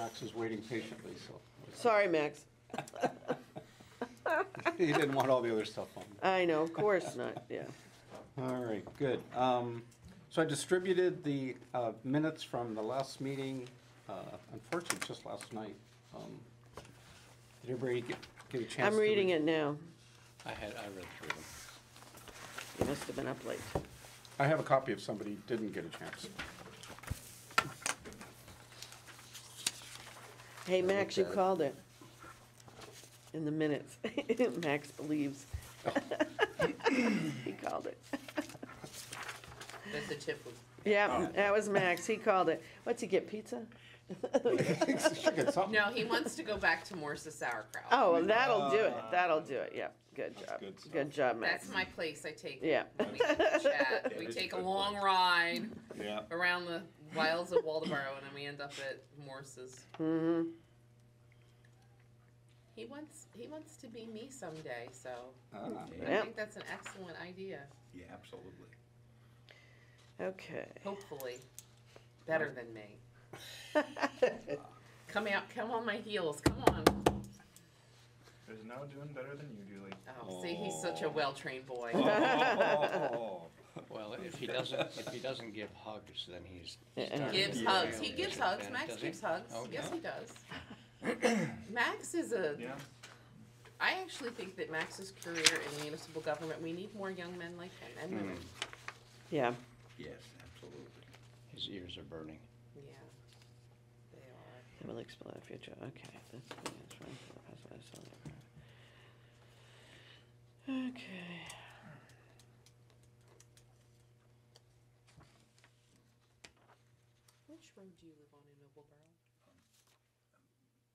Max is waiting patiently, so. Sorry, Max. He didn't want all the other stuff on. I know, of course not, yeah. All right, good. Um, So I distributed the uh, minutes from the last meeting, uh, unfortunately, just last night. Um, Did everybody get, get a chance? I'm to reading read? it now. I had, I read through them. You must have been up late. I have a copy if somebody didn't get a chance. Hey, Max, you called it. In the minutes. Max believes. He called it. That the tip was, Yeah, that was Max, he called it. What's he get, pizza? Should get something. no, he wants to go back to Morse's sauerkraut. Oh, well, that'll do it, that'll do it, yeah, good job, good stuff. good job, Max. That's my place, I take. Yeah. We chat, we take a a long ride Yeah. around the wilds of Waldoboro and then we end up at Morse's. Mm-hmm, He wants, he wants to be me someday, so Ah, I Yep. think that's an excellent idea, Yeah, absolutely. okay. hopefully, better than me. Come out, come on my heels, come on. There's no doing better than you, Julie. Oh, see, he's such a well-trained boy. Oh, Well, if he doesn't, if he doesn't give hugs, then he's. Yeah. starting Gives to hugs, fail. he gives Does hugs, he? Max Does he? gives hugs, Okay. yes, he does. Max is a, Yeah. I actually think that Max's career in municipal government, we need more young men like him and women. Hmm. Yeah, yes, absolutely. His ears are burning. Yeah, they are. it will explore the future, okay. that's- that's right, that's what I saw there. Okay. Which road do you live on in Nobleboro?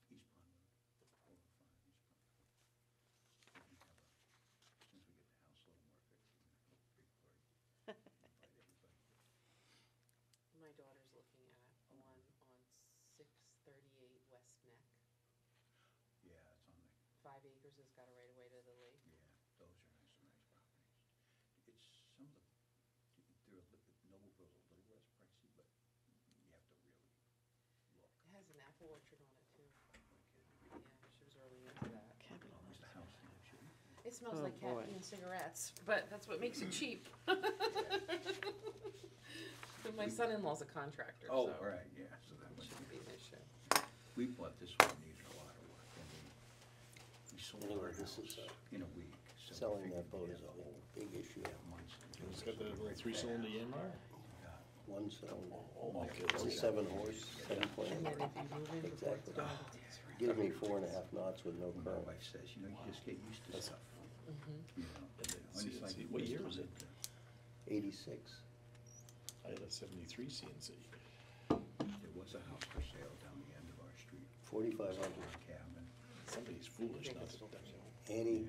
East Pond Road, over five East Pond. We have a- Since we get the house a little more fixed, we're gonna have a big party. Invite everybody. My daughter's looking at one on six thirty-eight West Neck. Yeah, it's on the, Five acres has got a right of way to the lake. yeah, those are nice, nice properties. It's some of the, they're, a li- Noblesville's a little less pricey, but you have to really look. It has an apple orchard on it too. Yeah, she was really into that. Capital. Oh, is the house next year? It smells Oh, like boy. caffeine cigarettes, but that's what makes it cheap. But my son-in-law's a contractor, Oh, so all right, yeah, so that it must shouldn't be an issue. We bought this one, needed a lot of work, and we, we sold our this is, house in a week. so we Selling figured that boat we'd is a have whole big issue. have months to do It's it. got the three cylinder Yanmar? Yeah. One cylinder, Okay, one seven horse, seven point And then eight. if you move in before it's Exactly. done. Gives me four and a half knots with no My current. wife says, you know, you just get used to stuff, Mhm. you know. and then when it's like- CNC. What year was it? Eighty-six. I had a seventy-three CNC. There was a house for sale down the end of our street, Forty-five a hundred. Cabin. Somebody's foolish not to. Annie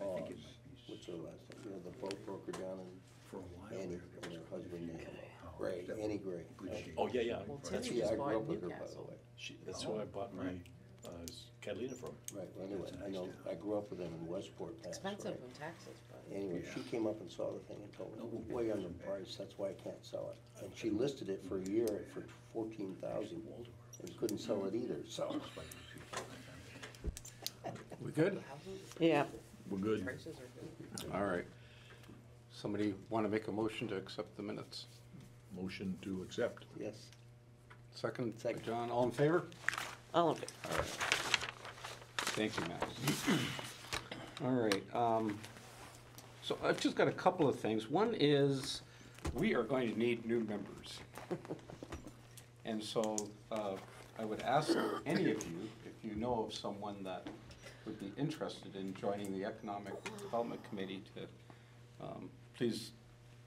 Yeah, I think Hawes, it might be. what's her last name? You know, the boat broker down in For a while Annie, there, and there her husband quite a name. few Gray, Annie were Gray. good shape. Oh, yeah, yeah. Well, That's Timmy Yeah, just I grew bought up with her, by the Newcastle. way. She, that's who I bought my, uh, Catalina from. Right, well, anyway, That's a I know, I grew up with them in Westport, Mass, Expensive right? in taxes, but. Anyway, she came up and saw the thing and told me, way under price, that's why I can't sell it. And she listed it for a year for fourteen thousand, and couldn't sell it either, so. We good? Yeah, We're good. prices are good. All right. Somebody want to make a motion to accept the minutes? Motion to accept. Yes, Second, by Second. John, all in favor? all of it. All right. Thank you, Max. All right, um, so I've just got a couple of things. One is, we are going to need new members. And so, uh, I would ask any of you, if you know of someone that would be interested in joining the Economic Development Committee to, um, please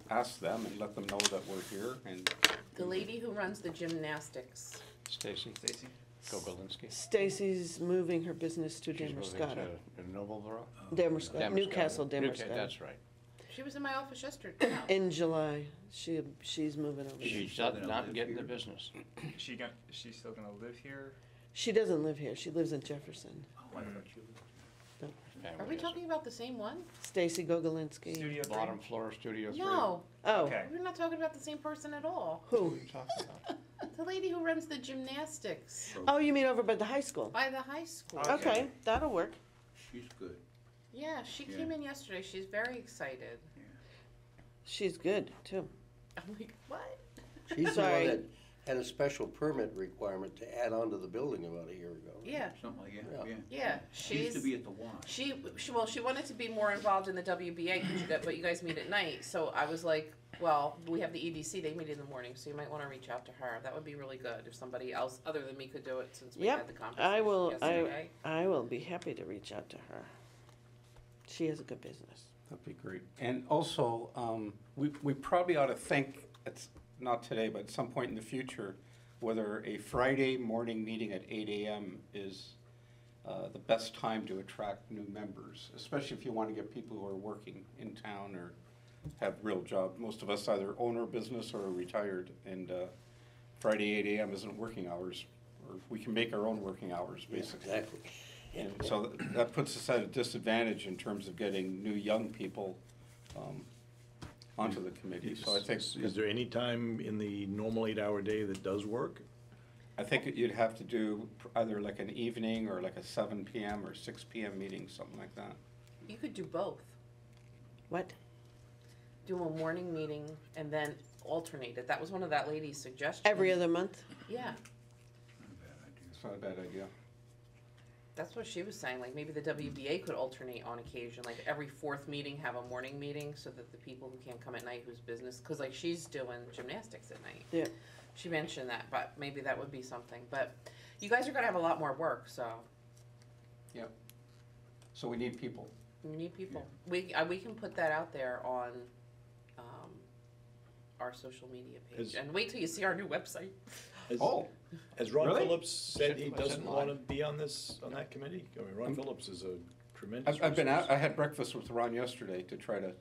ask them and let them know that we're here and The lady who runs the gymnastics, Stacy Stacy? Gogolinski. Stacy's moving her business to She's moving Damariscotta. to Nobleboro? Damariscotta, Damariscotta. Newcastle, Newca- That's right. she was in my office yesterday. In July, she, she's moving over. there. She's still not, not live getting the business. She gon is she still gonna live here? She doesn't live here, she lives in Jefferson. I thought hmm. you Are we talking about the same one? Stacy Gogolinski. Studio three? Bottom floor, studio three. No, Oh, Okay. we're not talking about the same person at all. What are who? you talking about? the lady who runs the gymnastics Oh, you mean over by the high school? by the high school. Okay, that'll work. She's good. Yeah, she Yeah. came in yesterday. She's very excited. She's good, too. I'm like, what? She's the one Sorry. that had a special permit requirement to add on to the building about a year ago. Yeah, Something like that, Yeah. yeah. yeah. She used to She's be at the Y. she, she well, she wanted to be more involved in the WBA, 'cause you got, but you guys meet at night. So I was like, well, we have the EDC. They meet in the morning, so you might want to reach out to her. That would be really good if somebody else other than me could do it, since we Yep, had the conversation I will, yesterday. I, I will be happy to reach out to her. She has a good business. That'd be great. And also, um, we, we probably ought to think, it's not today, but at some point in the future, whether a Friday morning meeting at eight AM is uh, the best time to attract new members, especially if you want to get people who are working in town or have real job. Most of us either own our business or are retired, and uh, Friday eight AM isn't working hours, or we can make our own working hours, basically. Exactly. And so that puts us at a disadvantage in terms of getting new young people um, onto the committee. So I think, Is there any time in the normal eight-hour day that does work? I think you'd have to do either like an evening or like a seven PM or six PM meeting, something like that. You could do both. What? Do a morning meeting and then alternate it. That was one of that lady's suggestions. Every other month? Yeah, Not a bad idea. It's not a bad idea. That's what she was saying. Like maybe the WBA could alternate on occasion, like every fourth meeting have a morning meeting so that the people who can't come at night whose business, cause like she's doing gymnastics at night. Yeah. She mentioned that, but maybe that would be something. But you guys are gonna have a lot more work, so So we need people. we need people. We, uh, we can put that out there on, um, our social media page. Is- And wait till you see our new website. Has- Oh, Has Ron Really? Phillips said he Should put doesn't live. wanna be on this, on that committee? I mean, Ron Um, Phillips is a tremendous I've, I've been out, resource. I had breakfast with Ron yesterday to try to,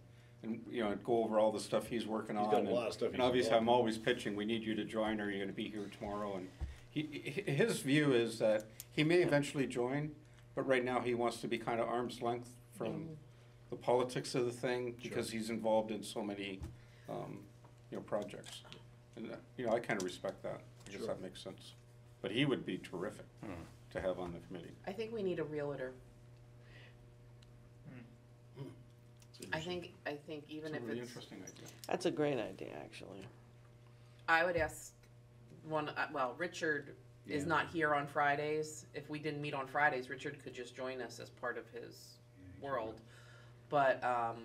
and, you know, go over all the stuff he's working on. He's got a and- lot of stuff And he's obviously, involved I'm in. always pitching, we need you to join, are you gonna be here tomorrow? And he, hi- his view is that he may eventually join, but right now he wants to be kind of arm's length from the politics of the thing, because he's involved in so many, um, you know, projects. And, uh, you know, I kind of respect that, I guess Sure. that makes sense. But he would be terrific to have on the committee. I think we need a realtor. I think, I think even It's a if really it's, interesting idea. That's a great idea, actually. I would ask one, uh, well, Richard is Yeah. not here on Fridays. If we didn't meet on Fridays, Richard could just join us as part of his Yeah, he's world. But, um,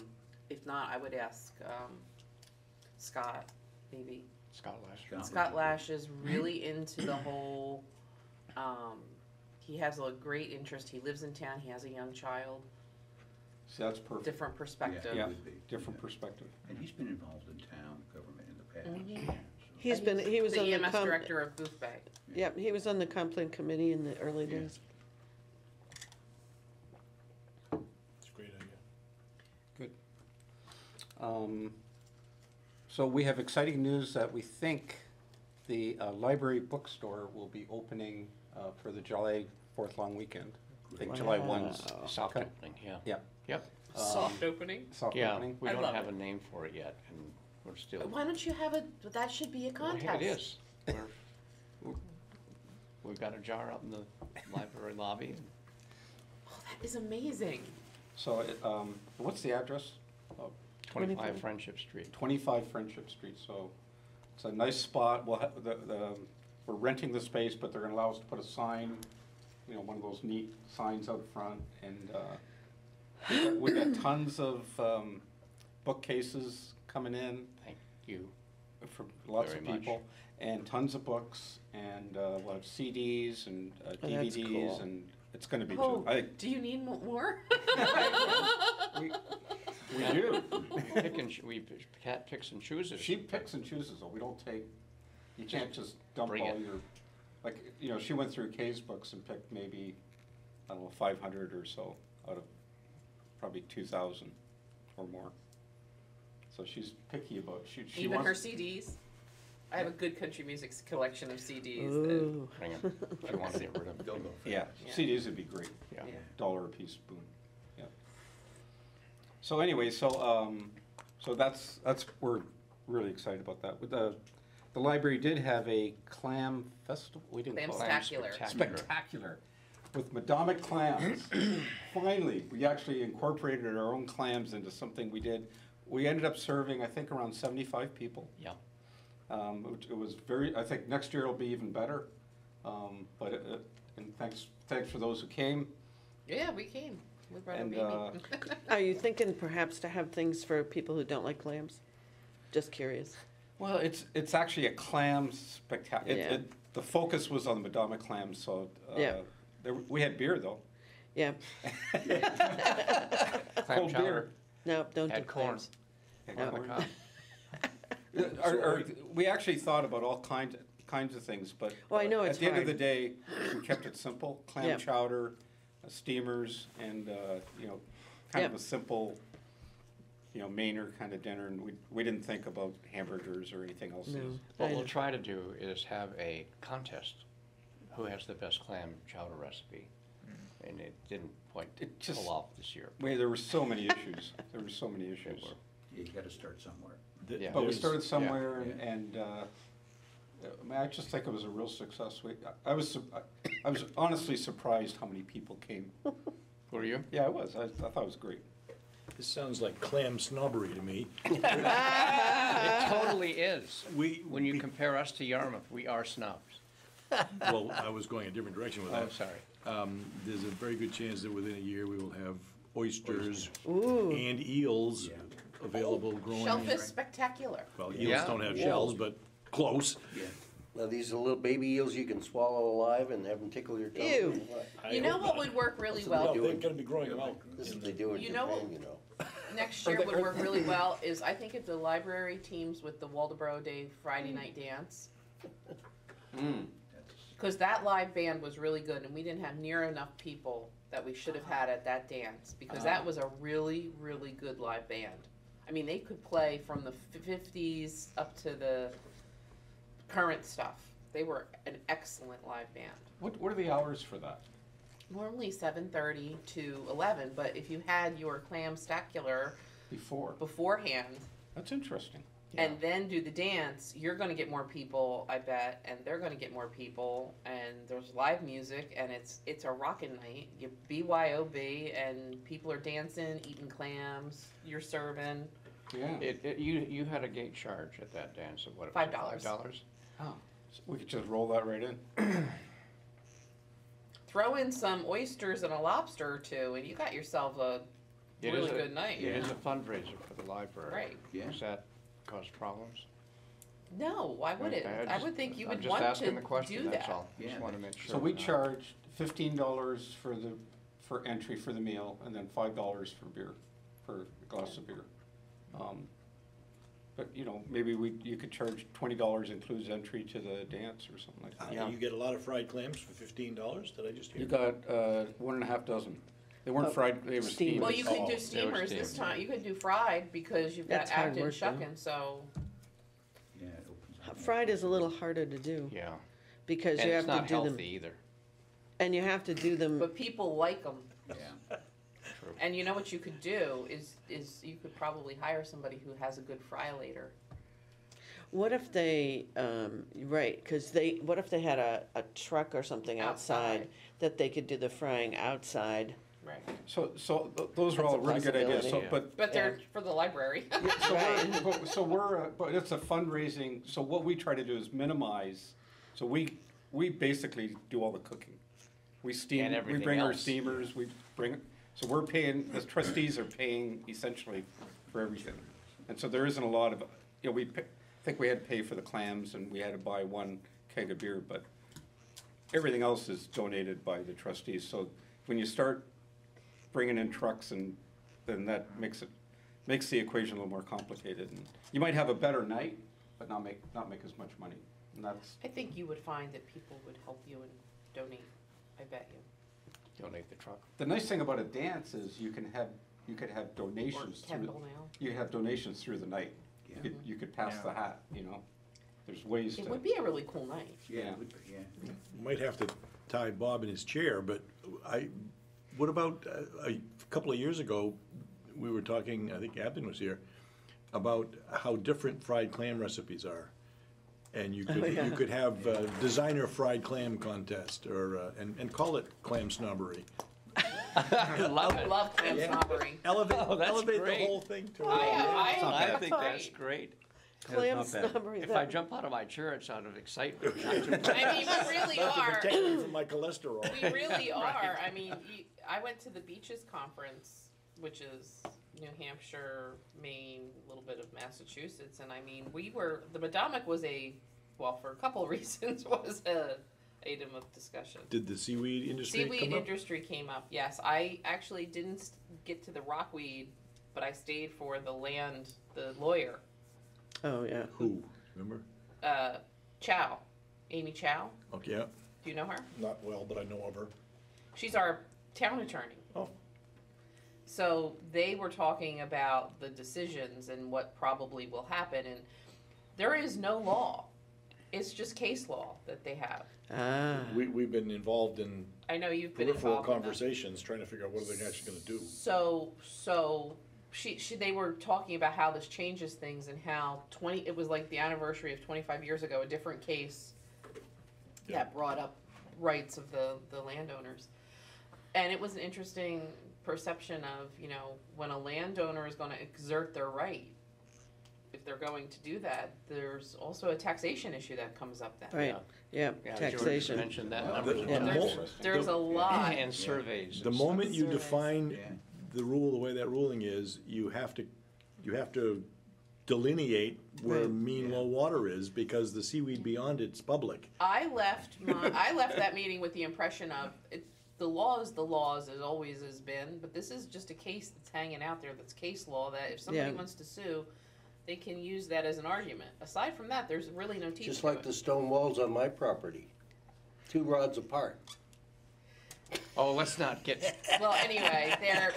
if not, I would ask, um, Scott, maybe. Scott Lash. Scott. Scott Lash is really into the whole, um, he has a great interest. He lives in town. He has a young child, See, that's perfect, different perspective. Yeah. would be, different yeah. perspective. And he's been involved in town government in the past. Mhm. so- He's And been, he was the on the EMS com- director of Boothbay. Yep, he was on the complaint committee in the early Yeah. days. It's a great idea. Good. Um, so we have exciting news that we think the uh, library bookstore will be opening uh, for the July fourth long weekend. I think July one's Soft opening, yeah. Yep. Yep, Um, Soft opening? Soft yeah, opening. we I don't have a name for it yet, and we're still. Why don't you have a, that should be a contest. here It is. We're- We've got a jar out in the library lobby. Oh, that is amazing. So, it, um, what's the address? Oh, 25 Friendship Street. 25 Friendship Street, so it's a nice spot. We'll, the, the, um, we're renting the space, but they're gonna allow us to put a sign, you know, one of those neat signs out front, and, uh, we got- got tons of, um, bookcases coming in Thank you. for lots of people, and tons of books, and, uh, we'll have CDs and uh, DVDs, and it's gonna be, Oh, do you need more? we do. We pick and, ch- we, cat picks and chooses. She picks and chooses, though, we don't take, you can't just dump Bring all it. your, like, you know, she went through Kay's books and picked maybe, I don't know, five hundred or so out of probably two thousand or more. So she's picky about, she, she Even her wants, CDs? I have a good country music s- collection of CDs that, Ooh. Bring 'em. I don't want to get rid of them. They'll go for yeah, it. Yeah. CDs would be great. Yeah. yeah. dollar a piece, boom, yeah. So anyway, so, um, so that's, that's, we're really excited about that. With the, the library did have a clam festival, we didn't call it. Clam-stacular. Spectacular, with Medomak clams. Finally, we actually incorporated our own clams into something we did. We ended up serving, I think, around seventy-five people. Yeah. Um, it- it was very, I think next year it'll be even better. Um, but, it- it- and thanks, thanks for those who came. Yeah, we came. We brought a And, baby. uh, Are you thinking perhaps to have things for people who don't like clams? Just curious. Well, it's, it's actually a clam spectacular. Yeah. The focus was on the Medomak clams, so, uh, Yeah. there, we had beer though. Yeah, Clam Cold chowder, beer. no, don't do Had corn. clams. Had No. corn. Pecan. Our- our- we actually thought about all kinds, kinds of things, but. Well, I know uh, it's At the end of the hard. day, we kept it simple, Yeah. clam chowder, steamers, and, uh, you know, kind of Yeah. a simple, you know, Mainer kind of dinner, and we, we didn't think about hamburgers or anything else. No. What we'll know. try to do is have a contest, who has the best clam chowder recipe? And it didn't quite It just- pull off this year. Wait, there were so many issues, there were so many issues. were. Yeah, you gotta start somewhere. Th- Yeah. But we there's- started somewhere, and, and, uh, I mean, I just think it was a real success. We, I was, su- I was honestly surprised how many people came. Were you? Yeah, I was, I, I thought it was great. This sounds like clam snobbery to me. It totally is. We, When you compare us to Yarmouth, we are snobs. well, I was going a different direction with Oh, that. sorry. Um, there's a very good chance that within a year, we will have oysters Ooh. and eels Yeah. available growing. Shellfish spectacular. Well, eels Yeah. don't have Whoa. shells, but close. Yeah. Now, these are little baby eels you can swallow alive and have them tickle your tongue. Ew. and what? I You know what would work really well? they Well, they're gonna be growing them out. This is what they do in You know Japan, what- you know. Next year would work really well is I think if the library teams with the Waldoboro Day Friday night dance. Mm. Cause that live band was really good and we didn't have near enough people that we should have had at that dance. Because that was a really, really good live band. I mean, they could play from the fifties up to the current stuff. They were an excellent live band. What, what are the hours for that? Normally seven thirty to eleven, but if you had your clam stacular Before? beforehand, That's interesting. and then do the dance, you're gonna get more people, I bet, and they're gonna get more people, and there's live music, and it's it's a rockin' night. You BYOB, and people are dancing, eating clams, you're serving. Yeah. It, it, you, you had a gate charge at that dance of what? it was, Five dollars. Five dollars? Oh, so We could just roll that right in. Throw in some oysters and a lobster or two, and you got yourself a It really is a- good night. It is a fundraiser for the library. Right. Yeah. Does that cause problems? No, why would it? Okay, I just- would think you I'm would just want to asking the question, do that's that. all. Just Yeah. wanna make sure. So we we're not- charged fifteen dollars for the, for entry for the meal, and then five dollars for beer, for a glass of beer. Um, But, you know, maybe we, you could charge twenty dollars includes entry to the dance or something like that. Uh, You get a lot of fried clams for fifteen dollars, did I just hear? You got, uh, one and a half dozen. They weren't Oh, fried, they were steamed. steamed. Well, you could Oh, do they were steamers this steamed. time. You could do fried because you've got That's hard Acton work, though. shucking, so Yeah, it opens up. Fried is a little harder to do Yeah, because and you it's have to not do them, healthy either, and you have to do them. but people like them. Yeah. true. And you know what you could do is is you could probably hire somebody who has a good fry later. What if they, um, right, because they, what if they had a, a truck or something outside Outside. that they could do the frying outside? Right. So, so th- those are That's all a really good ideas, so, possibility. but But they're for the library. Yeah, so Right. we're, but- so we're, uh, but it's a fundraising, so what we try to do is minimize, so we, we basically do all the cooking. We steam, And we everything bring our else. steamers, we bring, so we're paying, the trustees are paying essentially for everything. And so there isn't a lot of, you know, we, I think we had to pay for the clams and we had to buy one keg of beer, but everything else is donated by the trustees, so when you start bringing in trucks and, then that makes it, makes the equation a little more complicated. And You might have a better night, but not make, not make as much money, and that's, I think you would find that people would help you and donate. I bet you. Donate the truck. the nice thing about a dance is you can have, you could have donations through, Kendall now. you have donations through the night. You Yeah. could, you could pass the hat, you know? There's ways to. It would be a really cool night. Yeah, Yeah. it would be, yeah. Might have to tie Bob in his chair, but I, what about, uh, a couple of years ago, we were talking, I think Abden was here, about how different fried clam recipes are. And you could, yeah. you could have uh, designer fried clam contest, or, uh, and, and call it clam snobbery. Love it. love clam Yeah. snobbery. Elevate, Oh, that's elevate the great. whole thing to. I think that's great. Clam not bad. snobbery. If I that- jump out of my chair, it's out of excitement. not too- I mean, we really are. protect me from my cholesterol. We really are. I mean, you, I went to the Beaches Conference, which is New Hampshire, Maine, a little bit of Massachusetts, and I mean, we were the Medomak was a well for a couple of reasons was a item of discussion. Did the seaweed industry Seaweed come up? industry came up. Yes, I actually didn't get to the rockweed, but I stayed for the land, the lawyer, Oh, yeah. Who, remember? uh, Tchao, Amy Tchao. Okay, yeah, Do you know her? not well, but I know of her. She's our town attorney. Oh. So they were talking about the decisions and what probably will happen, and there is no law. It's just case law that they have. Ah, We, we've been involved in I know you've been peripheral involved in that. conversations, trying to figure out what are they actually gonna do. So, so she, she, they were talking about how this changes things and how twenty, it was like the anniversary of twenty-five years ago, a different case that brought up rights of the, the landowners. And it was an interesting perception of, you know, when a landowner is gonna exert their right, if they're going to do that, there's also a taxation issue that comes up then. right, yeah, Yeah, George taxation. mentioned that Well, number the- Yeah. the times. mo- There's a lot, And surveys. The and stuff. moment you Surveys. define Yeah. the rule, the way that ruling is, you have to, you have to delineate where Right. mean low water is, because the seaweed beyond it's public. I left my, I left that meeting with the impression of, it, the law is the laws as always has been, but this is just a case that's hanging out there that's case law, that if somebody Yeah. wants to sue, they can use that as an argument. Aside from that, there's really no teeth Just to like it. the stone walls on my property, two rods apart. Oh, let's not get. Well, anyway, there,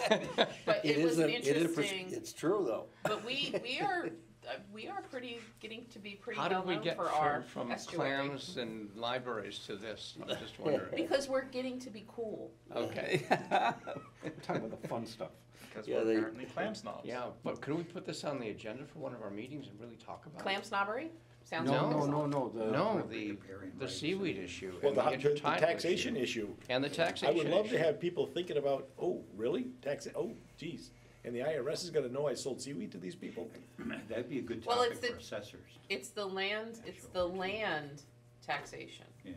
but it was isn't- it is pres- interesting, It's true, though. but we, we are, uh, we are pretty, getting to be pretty How well did we known get for our from, from estuary. clams and libraries to this? I'm just wondering. Because we're getting to be cool. Okay. Talking about the fun stuff. Because Yeah, we're they- apparently clam snobs. Yeah, but could we put this on the agenda for one of our meetings and really talk about it? Clam snobbery? Sounds No, like No, no, no, the. No, the, the seaweed issue Well, and the, the the- the intertidal taxation issue. issue, And the taxation I taxation would love to issue. have people thinking about, oh, really? Tax, oh, geez, and the IRS is gonna know I sold seaweed to these people? That'd be a good Well, topic it's for the- assessors, It's the land, it's the land taxation yeah,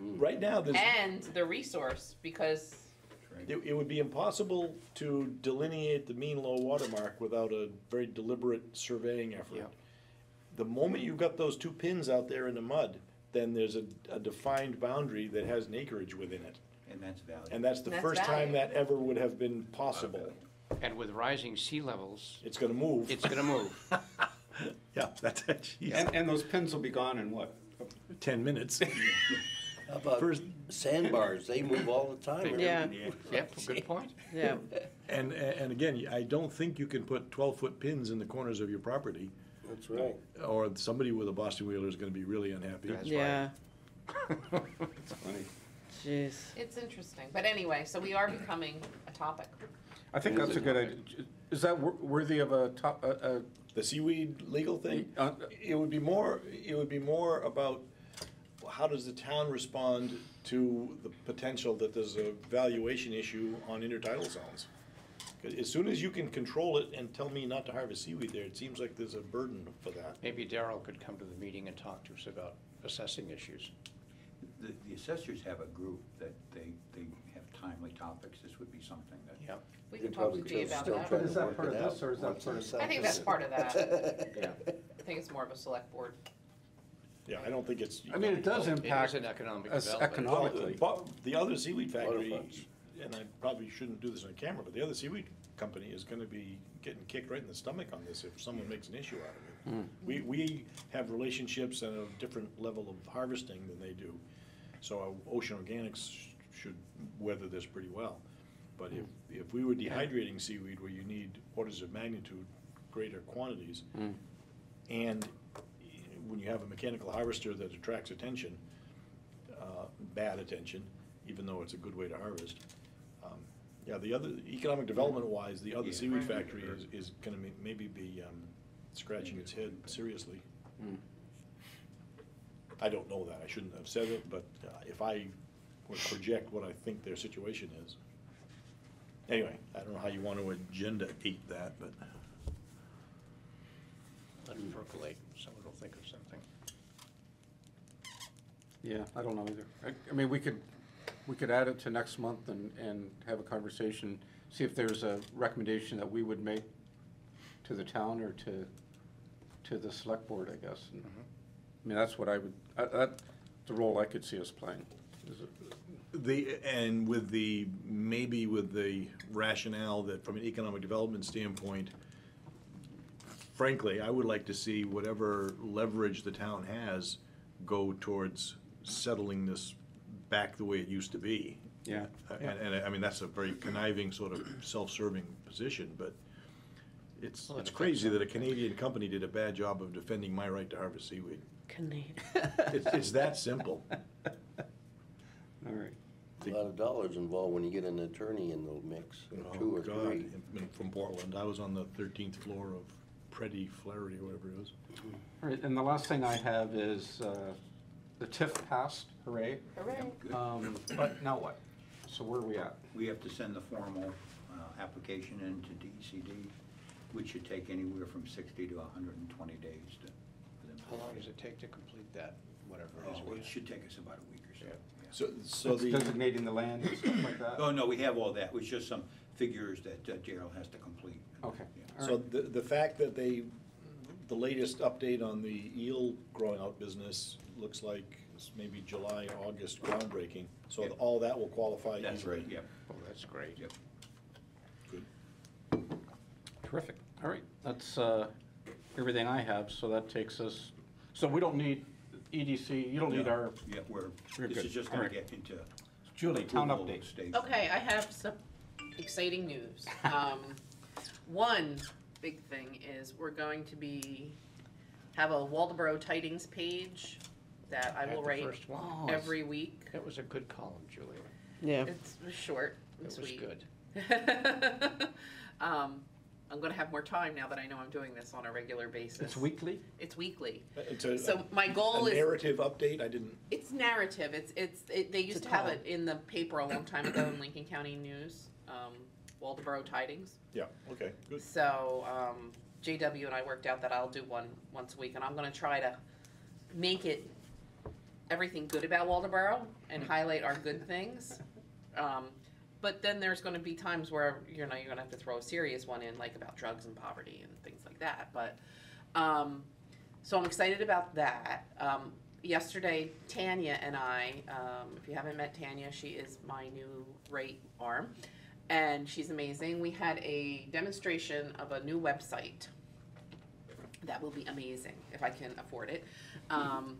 mm. Right now, there's. and the resource, because that's right. It, it would be impossible to delineate the mean low water mark without a very deliberate surveying effort. Yeah. The moment you've got those two pins out there in the mud, then there's a, a defined boundary that has an acreage within it. And that's valuable. And that's the That's first time value. that ever would have been possible. And with rising sea levels, It's gonna move. it's gonna move. Yeah, that's it, Jeez. And, and those pins will be gone in what? ten minutes. How about First- sandbars? They move all the time. Yeah. Yep, good point. Yeah, And, and again, I don't think you can put twelve-foot pins in the corners of your property, That's right. or somebody with a Boston Whaler is gonna be really unhappy. That's right. yeah, It's funny. jeez. it's interesting. But anyway, so we are becoming a topic. I think that's a good idea. Is that wor- worthy of a top, a, a, The seaweed legal thing? Uh, It would be more, it would be more about how does the town respond to the potential that there's a valuation issue on intertidal zones? 'Cause As soon as you can control it and tell me not to harvest seaweed there, it seems like there's a burden for that. Maybe Daryl could come to the meeting and talk to us about assessing issues. The, the assessors have a group that they, they have timely topics, this would be something that. Yeah. We They're can talk to probably Jay still- about still that. But is that work part of this, or is that once part it's of- I think that's part of that. yeah. I think it's more of a select board. Yeah, I don't think it's. I mean, it does It is impact an economic us development. Well, economically. but The other seaweed factory, Waterfronts. and I probably shouldn't do this on camera, but the other seaweed company is gonna be getting kicked right in the stomach on this if someone makes an issue out of it. We, we have relationships and a different level of harvesting than they do. So uh, Ocean Organics should weather this pretty well. But if, if we were dehydrating seaweed where you need orders of magnitude greater quantities, and when you have a mechanical harvester that attracts attention, uh, bad attention, even though it's a good way to harvest. Um, Yeah, the other, economic development wise, the other Yeah. seaweed factory is, is gonna may- maybe be um, scratching its head seriously. I don't know that, I shouldn't have said it, but uh, if I were to project what I think their situation is. Anyway, I don't know how you want to agenda eat that, but. Let it percolate, someone will think of something. Yeah, I don't know either. I, I mean, we could, we could add it to next month and, and have a conversation, see if there's a recommendation that we would make to the town or to, to the select board, I guess. And, I mean, that's what I would, uh, that's the role I could see us playing. is it- The, and with the, maybe with the rationale that from an economic development standpoint, frankly, I would like to see whatever leverage the town has go towards settling this back the way it used to be. Yeah. Uh, And, and I mean, that's a very conniving sort of self-serving position, but it's, Well, it's crazy that a Canadian company did a bad job of defending my right to harvest seaweed. Canadian. It's, it's that simple. All right. A lot of dollars involved when you get an attorney in the mix, or two or Oh, God, three. and From Portland, I was on the thirteenth floor of Preti Flaherty, or whatever it was. All right, and the last thing I have is, uh, the TIF passed, hooray. Hooray. Good. Um, but now what? So where are we at? We have to send the formal uh, application in to DECD, which should take anywhere from sixty to hundred and twenty days to. for them to How long does it take to complete that, whatever it is? Oh, it should take us about a week or so. Yeah. yeah. So, so It's the, Designating the land and stuff like that? Oh, no, we have all that. It was just some figures that uh, Gerald has to complete. Okay. Yeah. So the, the fact that they, the latest update on the eel growing out business looks like it's maybe July, August groundbreaking. So Yep. all that will qualify That's easily. right, yep, Oh, that's great. yep. Good. Terrific. All right, that's, uh, everything I have, so that takes us, so we don't need EDC, you don't need our, Yeah, we're, We're this good. is just All gonna right. get into. Julie, town approval update. stage. Okay, I have some exciting news. Um, one big thing is we're going to be, have a Waldoboro tidings page that I will write first one. Oh, every week. That was a good column, Julia. Yeah. It's short and It was sweet. good. Um, I'm gonna have more time now that I know I'm doing this on a regular basis. It's weekly? It's weekly. It's a, So my goal a is, narrative update, I didn't, it's narrative, it's, it's, it, they used It's to a have column. it in the paper a long time ago in Lincoln County News, um, Waldoboro Tidings. yeah, okay, good. So, um, JW and I worked out that I'll do one once a week, and I'm gonna try to make it everything good about Waldoboro and highlight our good things. Um, but then there's gonna be times where, you know, you're gonna have to throw a serious one in, like about drugs and poverty and things like that, but, um, so I'm excited about that. Um, yesterday, Tanya and I, um, if you haven't met Tanya, she is my new right arm, and she's amazing. We had a demonstration of a new website that will be amazing if I can afford it. Um,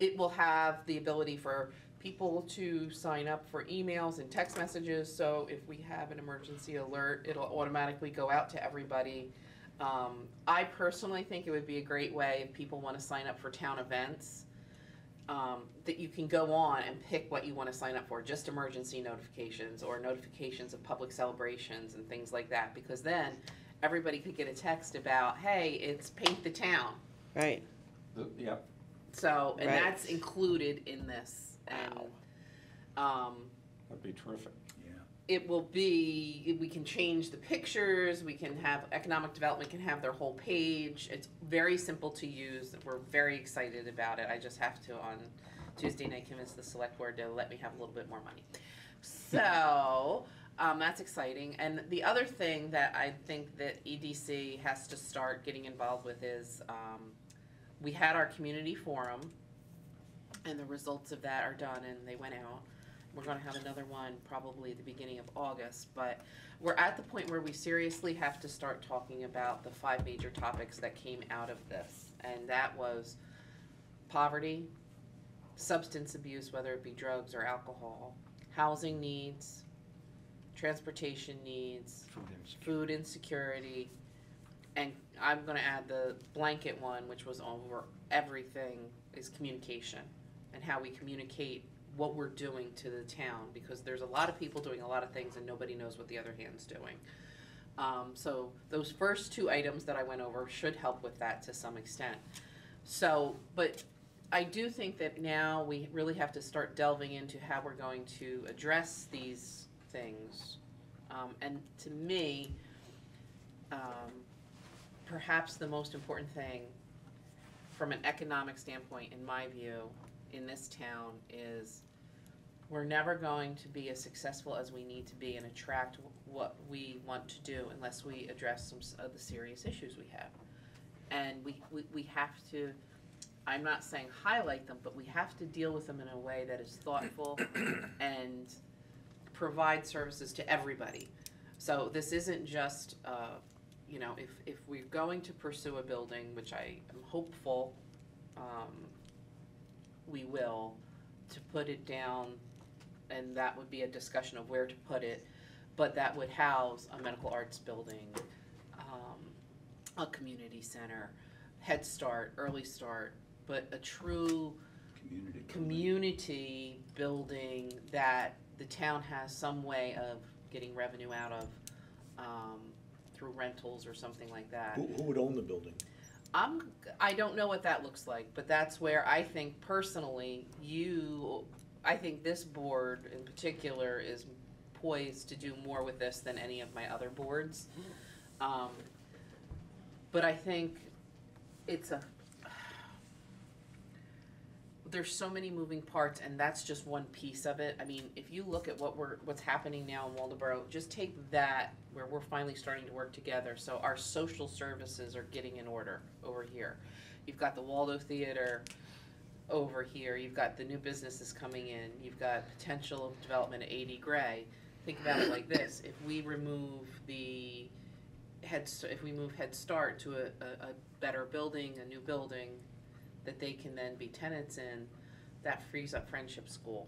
it will have the ability for people to sign up for emails and text messages. So if we have an emergency alert, it'll automatically go out to everybody. Um, I personally think it would be a great way if people want to sign up for town events. Um, that you can go on and pick what you want to sign up for, just emergency notifications or notifications of public celebrations and things like that. Because then everybody could get a text about, hey, it's paint the town. Right. Yep. So, and Right. that's included in this. And, um, That'd be terrific. Yeah. it will be, we can change the pictures, we can have, economic development can have their whole page. It's very simple to use. We're very excited about it. I just have to on Tuesday night convince the select board to let me have a little bit more money. So, um, that's exciting. And the other thing that I think that EDC has to start getting involved with is, um, we had our community forum and the results of that are done and they went out. We're gonna have another one probably at the beginning of August, but we're at the point where we seriously have to start talking about the five major topics that came out of this. And that was poverty, substance abuse, whether it be drugs or alcohol, housing needs, transportation needs, Food insecurity. food insecurity, and I'm gonna add the blanket one, which was over everything, is communication. And how we communicate what we're doing to the town, because there's a lot of people doing a lot of things and nobody knows what the other hand's doing. Um, so those first two items that I went over should help with that to some extent. So, but I do think that now we really have to start delving into how we're going to address these things. Um, and to me, um, perhaps the most important thing from an economic standpoint, in my view, in this town is we're never going to be as successful as we need to be and attract what we want to do unless we address some of the serious issues we have. And we, we, we have to, I'm not saying highlight them, but we have to deal with them in a way that is thoughtful and provide services to everybody. So this isn't just, uh, you know, if, if we're going to pursue a building, which I am hopeful, um, we will, to put it down, and that would be a discussion of where to put it, but that would house a medical arts building, um, a community center, Head Start, Early Start, but a true Community. building. community building that the town has some way of getting revenue out of, um, through rentals or something like that. Who, who would own the building? I'm, I don't know what that looks like, but that's where I think personally, you, I think this board in particular is poised to do more with this than any of my other boards. Um, but I think it's a, there's so many moving parts and that's just one piece of it. I mean, if you look at what we're, what's happening now in Waldoboro, just take that where we're finally starting to work together. So our social services are getting in order over here. You've got the Waldo Theater over here. You've got the new businesses coming in. You've got potential development at 80 Gray. Think about it like this: if we remove the head, if we move Head Start to a, a, a better building, a new building that they can then be tenants in, that frees up Friendship School.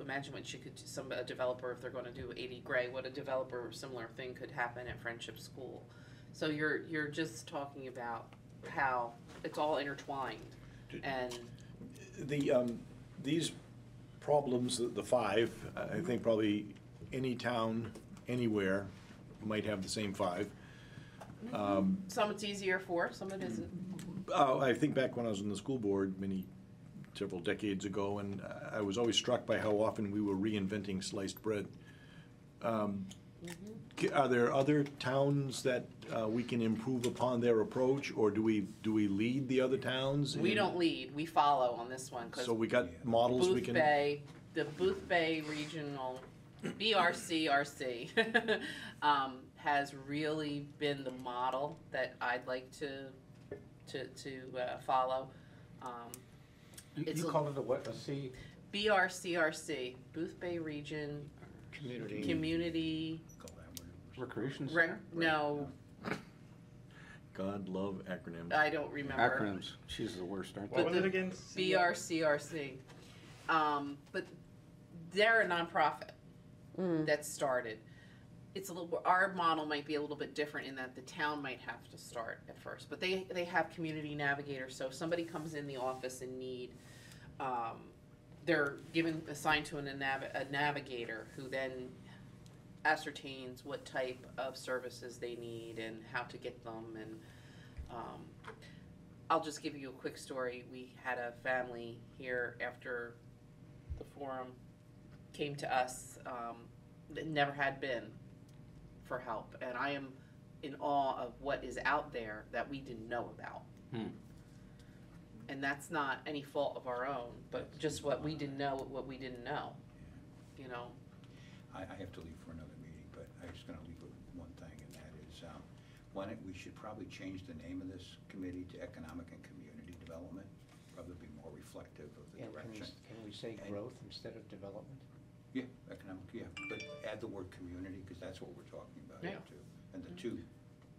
Imagine what you could, some, a developer, if they're gonna do 80 Gray, what a developer, similar thing could happen at Friendship School. So you're, you're just talking about how it's all intertwined and The, um, these problems, the- the five, I I think probably any town, anywhere might have the same five. Um, some it's easier for, some it isn't. Uh, I think back when I was in the school board many, several decades ago, and I was always struck by how often we were reinventing sliced bread. Um, ca- Are there other towns that uh, we can improve upon their approach, or do we, do we lead the other towns? We in- don't lead, we follow on this one, cause So we got models we Booth can? Bay, the Boothbay Regional, BRCRC, um, has really been the model that I'd like to, to, to, uh, follow. Um, You It's you a- call it a what, a C? BRCRC, Boothbay Region Community. Community, Collaborative. Recreation rec, Center? no, God love acronyms. I don't remember. Acronyms, she's the worst, aren't What they? But was the it again? BRCRC. Um, but they're a nonprofit Mm. that started. It's a little, our model might be a little bit different in that the town might have to start at first, but they, they have community navigators, so if somebody comes in the office in need, um, they're given, assigned to an, a nav- a navigator who then ascertains what type of services they need and how to get them and, um, I'll just give you a quick story. We had a family here after the forum came to us, um, that never had been for help. And I am in awe of what is out there that we didn't know about. Hmm. And that's not any fault of our own, but just what we didn't know, what we didn't know, you know? I, I have to leave for another meeting, but I'm just gonna leave with one thing, and that is, um, why don't, we should probably change the name of this committee to Economic and Community Development, probably be more reflective of the Yeah, can we, direction. s- can we say And- growth instead of development? Yeah, economic, yeah, but add the word community, because that's what we're talking about here Yeah. too. And the two,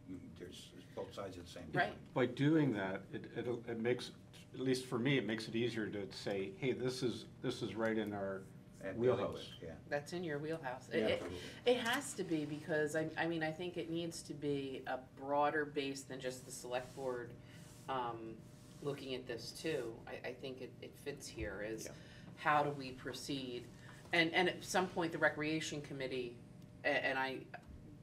you, there's, there's both sides of the same Right. coin. By doing that, it, it, it makes, at least for me, it makes it easier to say, hey, this is, this is right in our Add wheelhouse. bailiwick, Yeah. That's in your wheelhouse. It- Yeah. It, Absolutely. it has to be because I, I mean, I think it needs to be a broader base than just the select board, um, looking at this too. I, I think it, it fits here is Yeah. how do we proceed? And, and at some point, the recreation committee, a- and I,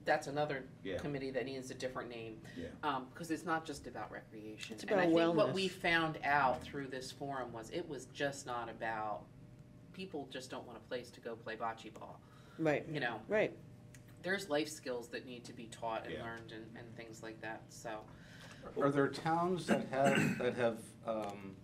that's another Yeah. committee that needs a different name. Yeah. Um, cause it's not just about recreation. It's And I about think what we found out through this forum was it was just not about, people just don't want a place to go play bocce ball, Right, you know? right. There's life skills that need to be taught and Yeah. learned and, and things like that, so. Are there towns that have, that have um,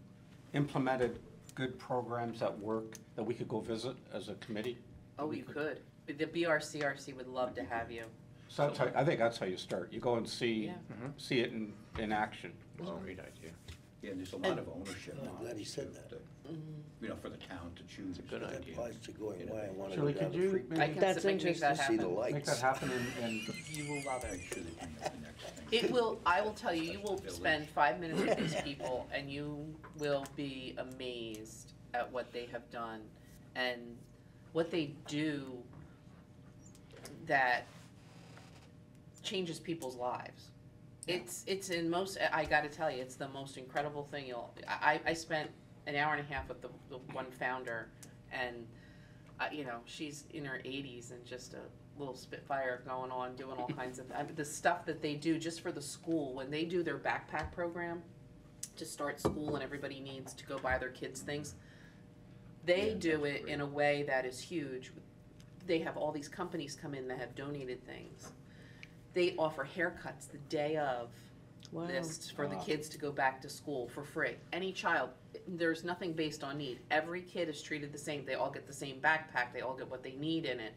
implemented good programs at work that we could go visit as a committee? Oh, We you could. The BRCRC would love to have you. So that's how, I think that's how you start. You go and see, Yeah. Mm-hmm. see it in, in action. It's a great idea. Yeah, and there's a lot of ownership I'm glad he said too, that. that, You know, for the town to choose. It's a good That idea. applies to going away, I wanna go Shirley, down could to you Free. I maybe can That's submit- make that See the happen. lights. make that happen and, and You will love it. Make sure they bring up the next thing. It will, I will tell you, you will spend five minutes with these people and you will be amazed at what they have done and what they do that changes people's lives. It's, it's in most, I gotta tell you, it's the most incredible thing you'll, I, I spent an hour and a half with the, the one founder and, uh, you know, she's in her eighties and just a little spitfire going on, doing all kinds of, I mean, the stuff that they do just for the school, when they do their backpack program to start school and everybody needs to go buy their kids things, they Yeah, do it great. in a way that is huge. They have all these companies come in that have donated things. They offer haircuts the day of Wow. this for the Wow. kids to go back to school for free. Any child, there's nothing based on need. Every kid is treated the same. They all get the same backpack. They all get what they need in it.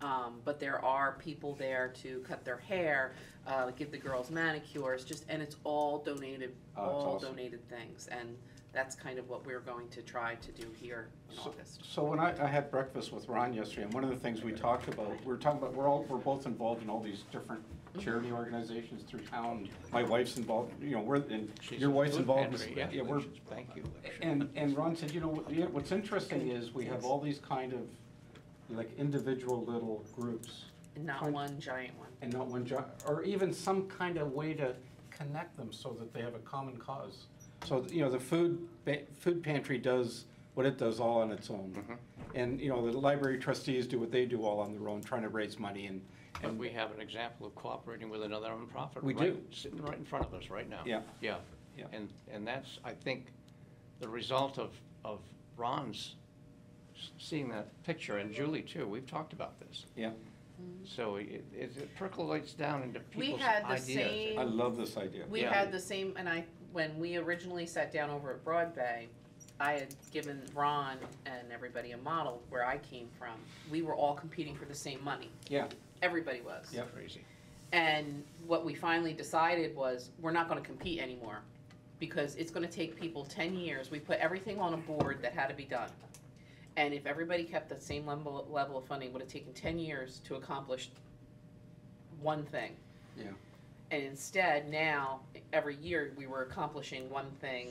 Um, but there are people there to cut their hair, uh, give the girls manicures, just and it's all donated, Oh, that's all awesome. donated things, and that's kind of what we're going to try to do here in So- August. So when I, I had breakfast with Ron yesterday, and one of the things we talked about, we were talking about, we're all, we're both involved in all these different charity organizations through town. My wife's involved, you know, we're, and She's your wife's food involved, in- pantry, yeah, we're, Thank you. and, and Ron said, you know, what- yeah, what's interesting is we have all these kind of, like, individual little groups. And not Fine. one giant one. And not one job, or even some kind of way to connect them so that they have a common cause. So, you know, the food, ba- food pantry does what it does all on its own. Mhm. And, you know, the library trustees do what they do all on their own, trying to raise money and, But and, we have an example of cooperating with another nonprofit. We right- do. Sitting right in front of us right now. Yeah. Yeah. Yeah. And, and that's, I think, the result of, of Ron's s- seeing that picture, and Julie too, we've talked about this. yeah, mm-hmm. So it, it it percolates down into We people's had the ideas. same- I love this idea. We Yeah. had the same, and I, when we originally sat down over at Broad Bay, I had given Ron and everybody a model where I came from. We were all competing for the same money. Yeah, Everybody was. Yeah. Crazy. And what we finally decided was, we're not gonna compete anymore, because it's gonna take people ten years. We put everything on a board that had to be done. And if everybody kept the same level, level of funding, it would have taken ten years to accomplish one thing. yeah. And instead, now, every year, we were accomplishing one thing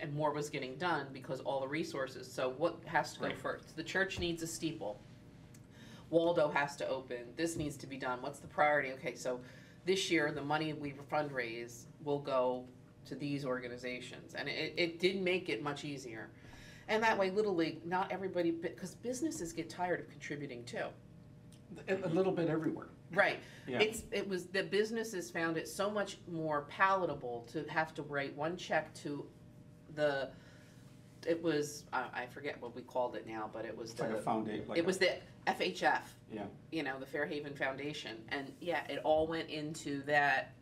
and more was getting done because all the resources. So what has to go Right. first? The church needs a steeple. Waldo has to open. This needs to be done. What's the priority? Okay, so this year, the money we fundraise will go to these organizations. And it, it did make it much easier. And that way, Little League, not everybody, because businesses get tired of contributing too. A, a little bit everywhere. Right. Yeah. It's, it was, the businesses found it so much more palatable to have to write one check to the, it was, I, I forget what we called it now, but it was It's like a the, foundation, like it was the FHF, yeah. you know, the Fairhaven Foundation. And yeah, it all went into that,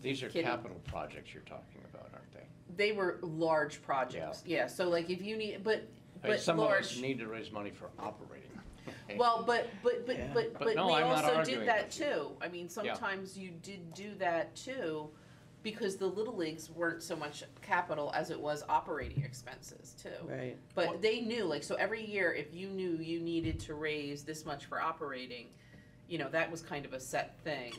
These are Kidding. capital projects you're talking about, aren't they? they were large projects. Yeah, so like if you need, but, I mean, but some of us large, need to raise money for operating. Well, but, but, but, Yeah. but, But but no, we I'm not also arguing did that with you. too. I mean, sometimes you did do that too, because the little leagues weren't so much capital as it was operating expenses too. Right. But they knew, like, so every year, if you knew you needed to raise this much for operating, you know, that was kind of a set thing.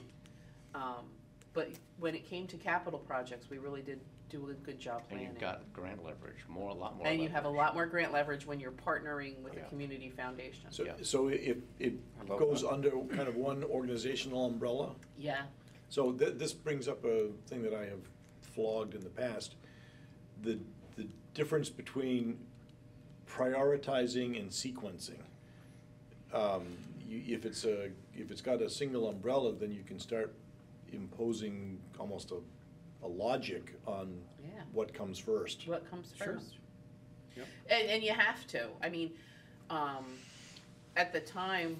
Um, but when it came to capital projects, we really did do a good job And planning. you've got grant leverage, more, a lot more And you have a leverage. lot more grant leverage when you're partnering with a Yeah. community foundation. So, Yeah. so if it I love goes that. under kind of one organizational umbrella, Yeah, So th- this brings up a thing that I have flogged in the past. The, the difference between prioritizing and sequencing. Um, you, if it's a, if it's got a single umbrella, then you can start imposing almost a, a logic on Yeah. what comes first. what comes Sure. first. Yep. And, and you have to, I mean, um, at the time,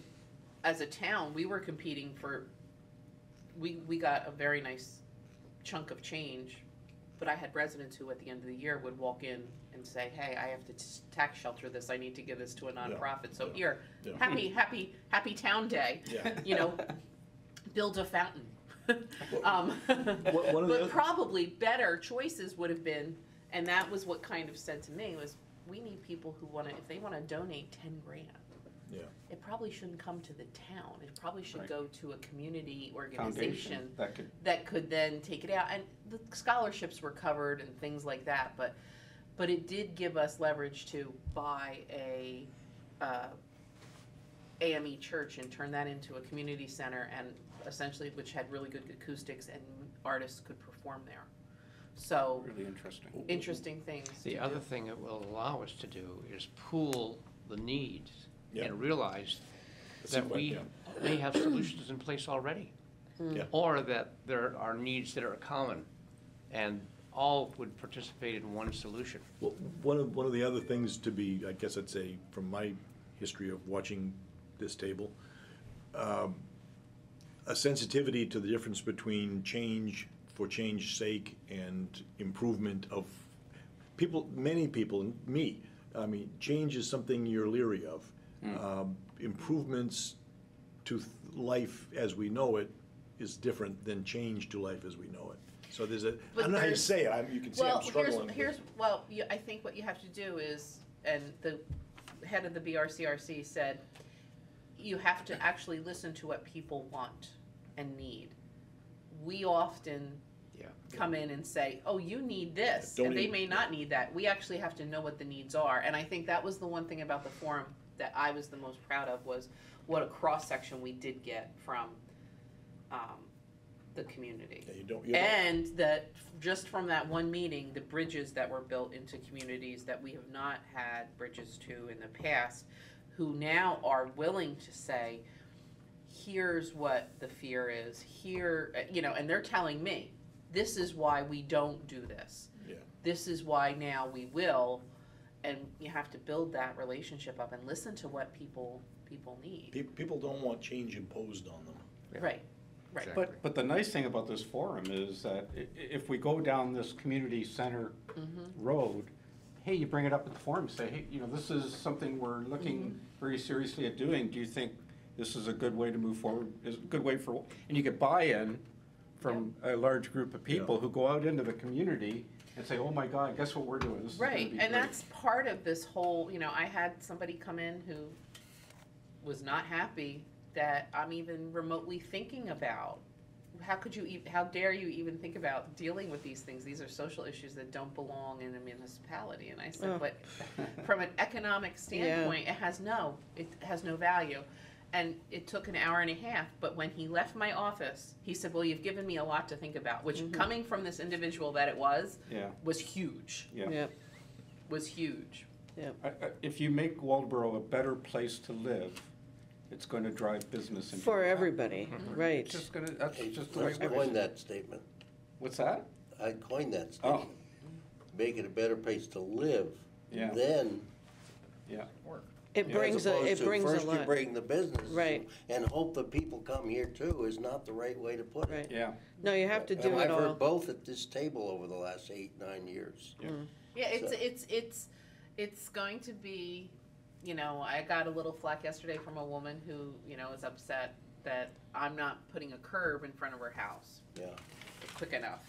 as a town, we were competing for, we, we got a very nice chunk of change. But I had residents who at the end of the year would walk in and say, hey, I have to t- tax shelter this, I need to give this to a nonprofit, so yeah, here, yeah. happy, happy, happy town day, Yeah. you know, build a fountain. Um, One- one of the But probably better choices would have been, and that was what kind of said to me, was we need people who wanna, if they wanna donate ten grand, Yeah, it probably shouldn't come to the town, it probably should Right. go to a community Foundation, organization that could, that could then take it out, and the scholarships were covered and things like that, but, but it did give us leverage to buy a, uh, AME church and turn that into a community center and essentially, which had really good acoustics and artists could perform there. So, really interesting. interesting things to The do. other thing it will allow us to do is pool the needs Yeah. and realize That's that we may have solutions in place already. Yeah. Or that there are needs that are common and all would participate in one solution. Well, one of, one of the other things to be, I guess I'd say, from my history of watching this table, um, a sensitivity to the difference between change for change's sake and improvement of, people, many people, me, I mean, change is something you're leery of. Um, Improvements to th- life as we know it is different than change to life as we know it. So there's a, I But don't know how to there's- say it, I'm, you can see Well, I'm here's, struggling. with- here's, well, you, I think what you have to do is, and the head of the BRCRC said, you have to actually listen to what people want and need. We often Yeah. come in and say, oh, you need this, Don't and they even- may not need that. We actually have to know what the needs are, and I think that was the one thing about the forum that I was the most proud of, was what a cross-section we did get from, um, the community. Yeah, you don't, you don't, And that, just from that one meeting, the bridges that were built into communities that we have not had bridges to in the past, who now are willing to say, here's what the fear is, here, uh, you know, and they're telling me, this is why we don't do this. Yeah. This is why now we will, and you have to build that relationship up and listen to what people, people need. Pe- people don't want change imposed on them. Right, right. Exactly. But, but the nice thing about this forum is that i- i- if we go down this community center Mm-hmm. road, hey, you bring it up at the forum, say, hey, you know, this is something we're looking Mm-hmm. very seriously at doing. Do you think this is a good way to move forward? Is a good way for, and you get buy-in from a large group of people Yeah. who go out into the community and say, oh my God, guess what we're doing? This is gonna Right, be and great." that's part of this whole, you know, I had somebody come in who was not happy that I'm even remotely thinking about. How could you, ev- how dare you even think about dealing with these things? These are social issues that don't belong in a municipality. And I said, Oh. but from an economic standpoint, it has no, it has no value. And it took an hour and a half, but when he left my office, he said, well, you've given me a lot to think about, which mm-hmm. coming from this individual that it was, Yeah, was huge, yeah. Yep, was huge. I- I- If you make Waldoboro a better place to live, it's going to drive business into. for your town. everybody, mm-hmm. right. It's just gonna, that's Hey, just the way Let's it works. coin that statement. What's that? I coined that oh. statement Oh. Make it a better place to live. Yeah. Then. Yeah. It Yeah. brings, as a opposed it to brings a First you lot, bring the business. Right. And hope that people come here too is not the right way to put it. right. Yeah, No, you have to do And it I've all. heard both at this table over the last eight, nine years. Mm. Yeah, it's So- it's it's it's going to be, you know, I got a little flack yesterday from a woman who, you know, is upset that I'm not putting a curb in front of her house Yeah. quick enough.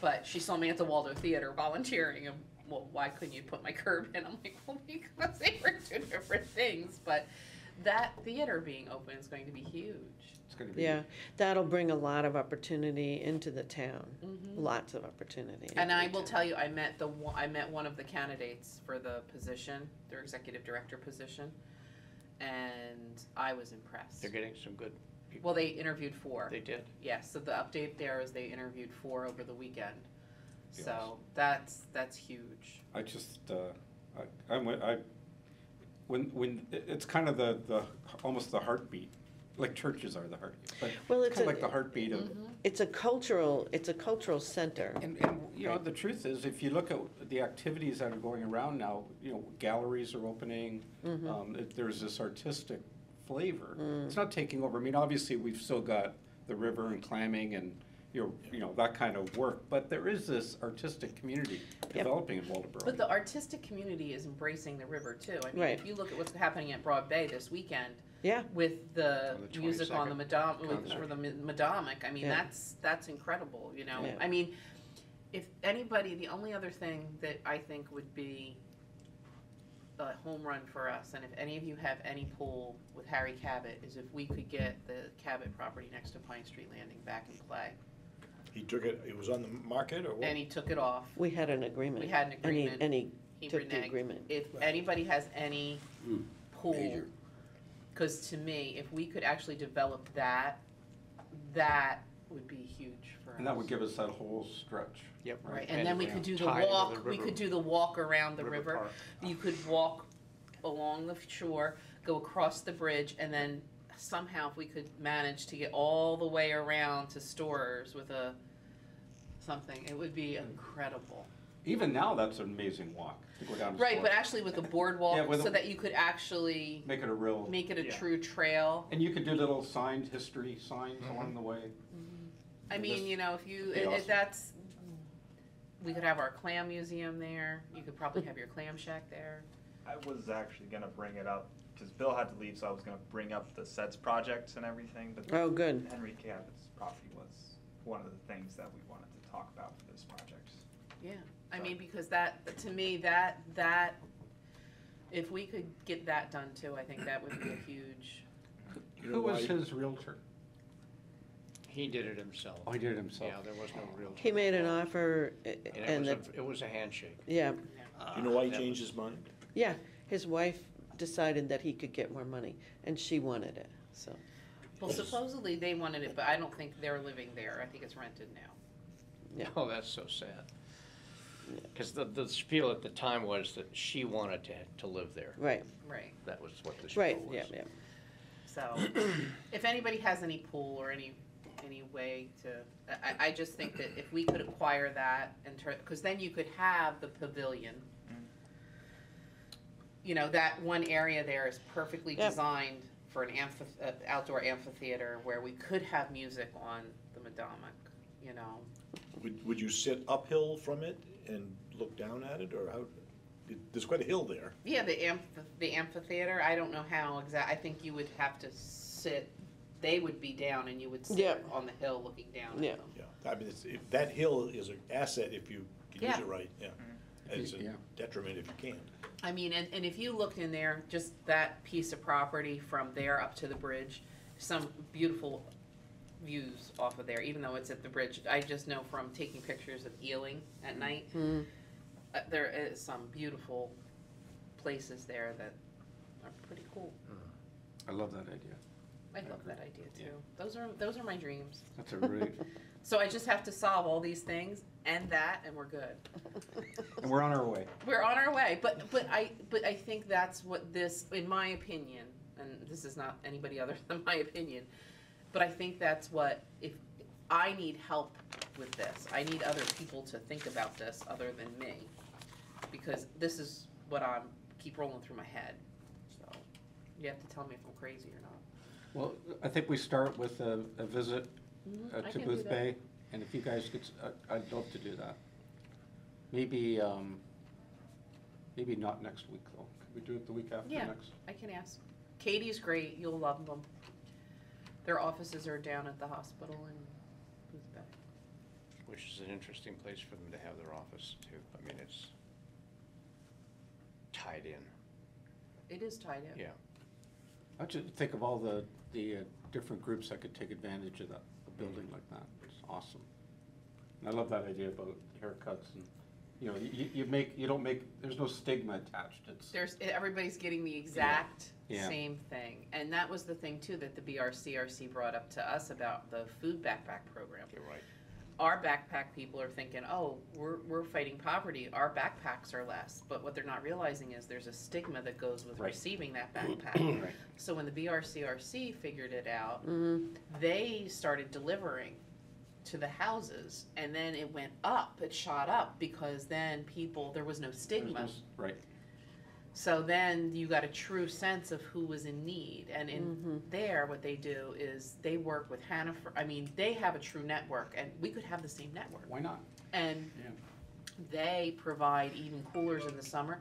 But she saw me at the Waldo Theater volunteering and well, why couldn't you put my curb in? I'm like, well, because they were two different things. But that theater being open is going to be huge. it's gonna be. Yeah, that'll bring a lot of opportunity into the town, mm-hmm. lots of opportunity. And I will town. tell you, I met the, one- I met one of the candidates for the position, their executive director position, and I was impressed. They're getting some good people. Well, they interviewed four. They did. Yes, so the update there is they interviewed four over the weekend. Yes. So that's, that's huge. I just, uh, I, I went, I, when, when, it's kind of the, the, almost the heartbeat like churches are the heartbeat but Well, kind it's of a- like the heartbeat of, It's a cultural, it's a cultural center. And, and, you know, the truth is, if you look at the activities that are going around now, you know, galleries are opening, Mm-hmm. um, it- there's this artistic flavor. Mm. It's not taking over, I mean, obviously, we've still got the river and clamming and, you know, you know, that kind of work, but there is this artistic community Yep. developing in Waldoboro. But the artistic community is embracing the river too. I mean, Right. if you look at what's happening at Broad Bay this weekend Yeah, with the On the music on the 22nd Madam, with, concert. for the Ma- Medomak, I mean, Yeah. that's, that's incredible, you know? Yeah. I mean, if anybody, the only other thing that I think would be a home run for us, and if any of you have any pull with Harry Cabot, is if we could get the Cabot property next to Pine Street Landing back in play. He took it, it was on the market or what? And he took it off, we had an agreement. we had an And he, agreement, and he he took the reneged. agreement. If anybody has any Hmm, pull, major. cause to me, if we could actually develop that, that would be huge for us. And that would give us that whole stretch. Yep. Right, and then we could do the tie to the walk, we river- could do the walk around the river. park. You could walk along the shore, go across the bridge, and then somehow if we could manage to get all the way around to stores with a, something, it would be incredible. Even now, that's an amazing walk, to go down. to Right, but actually with a Yeah, boardwalk, with a- so that you could actually Make it a real, make it a Yeah. true trail. and you could do little signed history signs mm-hmm. along the way. Mm-hmm. I mean, you know, if you, be if awesome. that's, we could have our clam museum there, you could probably have your clam shack there. I was actually gonna bring it up, because Bill had to leave, so I was gonna bring up the sets projects and everything, but Oh, good. Henry Cabot's property was one of the things that we wanted to talk about for this project. Yeah, I mean, because that, to me, that, that, if we could get that done too, I think that would be a huge, Who was his realtor? He did it himself. Oh, he did it himself. Yeah, there was no realtor. He made an offer uh, And it was the, a, it was a handshake. yeah, You know why he changed was- his mind? yeah, his wife decided that he could get more money and she wanted it, so. well, supposedly they wanted it, but I don't think they're living there, I think it's rented now. Yeah. Oh, that's so sad. Because the, the spiel at the time was that she wanted to, to live there. Right, Right, That was what the spiel right, was. yeah, yeah. so, if anybody has any pool or any, any way to, I, I just think that if we could acquire that and turn, cause then you could have the pavilion. You know, that one area there is perfectly Yeah. designed for an amphi- uh, outdoor amphitheater where we could have music on the Medomak, you know? Would, would you sit uphill from it and look down at it, or how? it- There's quite a hill there. Yeah, the amph, the amphitheater, I don't know how exact, I think you would have to sit, they would be down and you would Yeah. sit on the hill looking down at Yeah. them. Yeah, I mean, it's, if, that hill is an asset if you can use Yeah. it right, yeah. And it's a Yeah. detriment if you can't. I mean, and, and if you looked in there, just that piece of property from there up to the bridge, some beautiful views off of there, even though it's at the bridge. I just know from taking pictures of Ealing at night, Hmm. uh, there is some beautiful places there that are pretty cool. I love that idea. I love that idea too. Those are, those are my dreams. That's a really, So I just have to solve all these things and that, and we're good. and we're on our way. We're on our way, but, but I, but I think that's what this, in my opinion, and this is not anybody other than my opinion, but I think that's what, if, I need help with this, I need other people to think about this other than me. Because this is what I'm, keep rolling through my head, so, you have to tell me if I'm crazy or not. Well, I think we start with a, a visit uh, I to can do Booth that. Bay, and if you guys could, s- I- I'd love to do that. Maybe, um, maybe not next week, though. Could we do it the week after Yeah. next? I can ask. Katie's great, you'll love them. Their offices are down at the hospital in Boothbay. Which is an interesting place for them to have their office too. I mean, it's tied in, It is tied in. yeah. I just think of all the, the uh, different groups that could take advantage of that, a building like that. It's awesome. And I love that idea about haircuts and, you know, you, you make, you don't make, there's no stigma attached. It's, There's, everybody's getting the exact Yeah. same thing. And that was the thing too, that the BRCRC brought up to us about the food backpack program. You're right. Our backpack people are thinking, oh, we're, we're fighting poverty, our backpacks are less. But what they're not realizing is there's a stigma that goes with Right. receiving that backpack. Right. So when the BRCRC figured it out, Mhm. they started delivering to the houses and then it went up, it shot up because then people, there was no stigma. Right. So then you got a true sense of who was in need. And in Mhm. there, what they do is they work with Hannaford. I mean, they have a true network, and we could have the same network. Why not? And Yeah. they provide even coolers in the summer,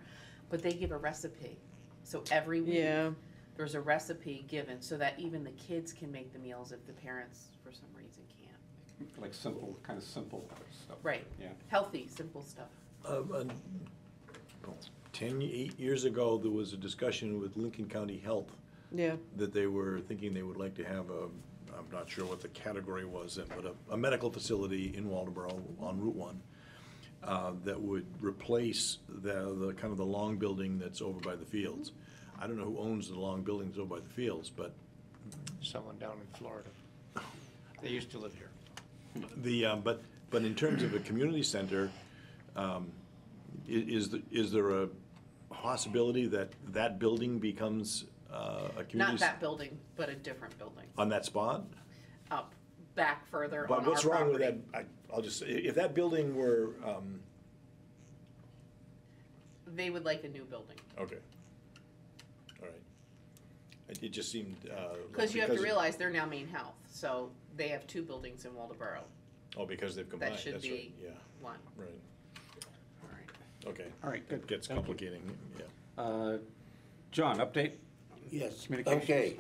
but they give a recipe. So every week Yeah, there's a recipe given so that even the kids can make the meals if the parents, for some reason, can't. Like simple, kind of simple stuff. Right. Yeah. Healthy, simple stuff. Um, uh, Ten, eight years ago, there was a discussion with Lincoln County Health yeah, that they were thinking they would like to have a, I'm not sure what the category was, but a, a medical facility in Waldoboro on Route One uh, that would replace the, the, kind of the long building that's over by the fields. I don't know who owns the long buildings over by the fields, but Someone down in Florida. They used to live here. The, um, but, but in terms of a community center, um, i- is, the- is there a possibility that that building becomes uh, a community? Not that building, but a different building, On that spot? up, back further on But our what's wrong with that, property. I, I'll just, say, if that building were, um, They would like a new building. okay. All right. It, it just seemed, uh. Because you have to realize they're now Maine Health, so they have two buildings in Waldoboro, Oh, because they've combined, that should that's right, be yeah, one. right. Okay. All right, good. Gets Thank you. complicating, yeah. Uh, John, update? Yes, Communications. okay.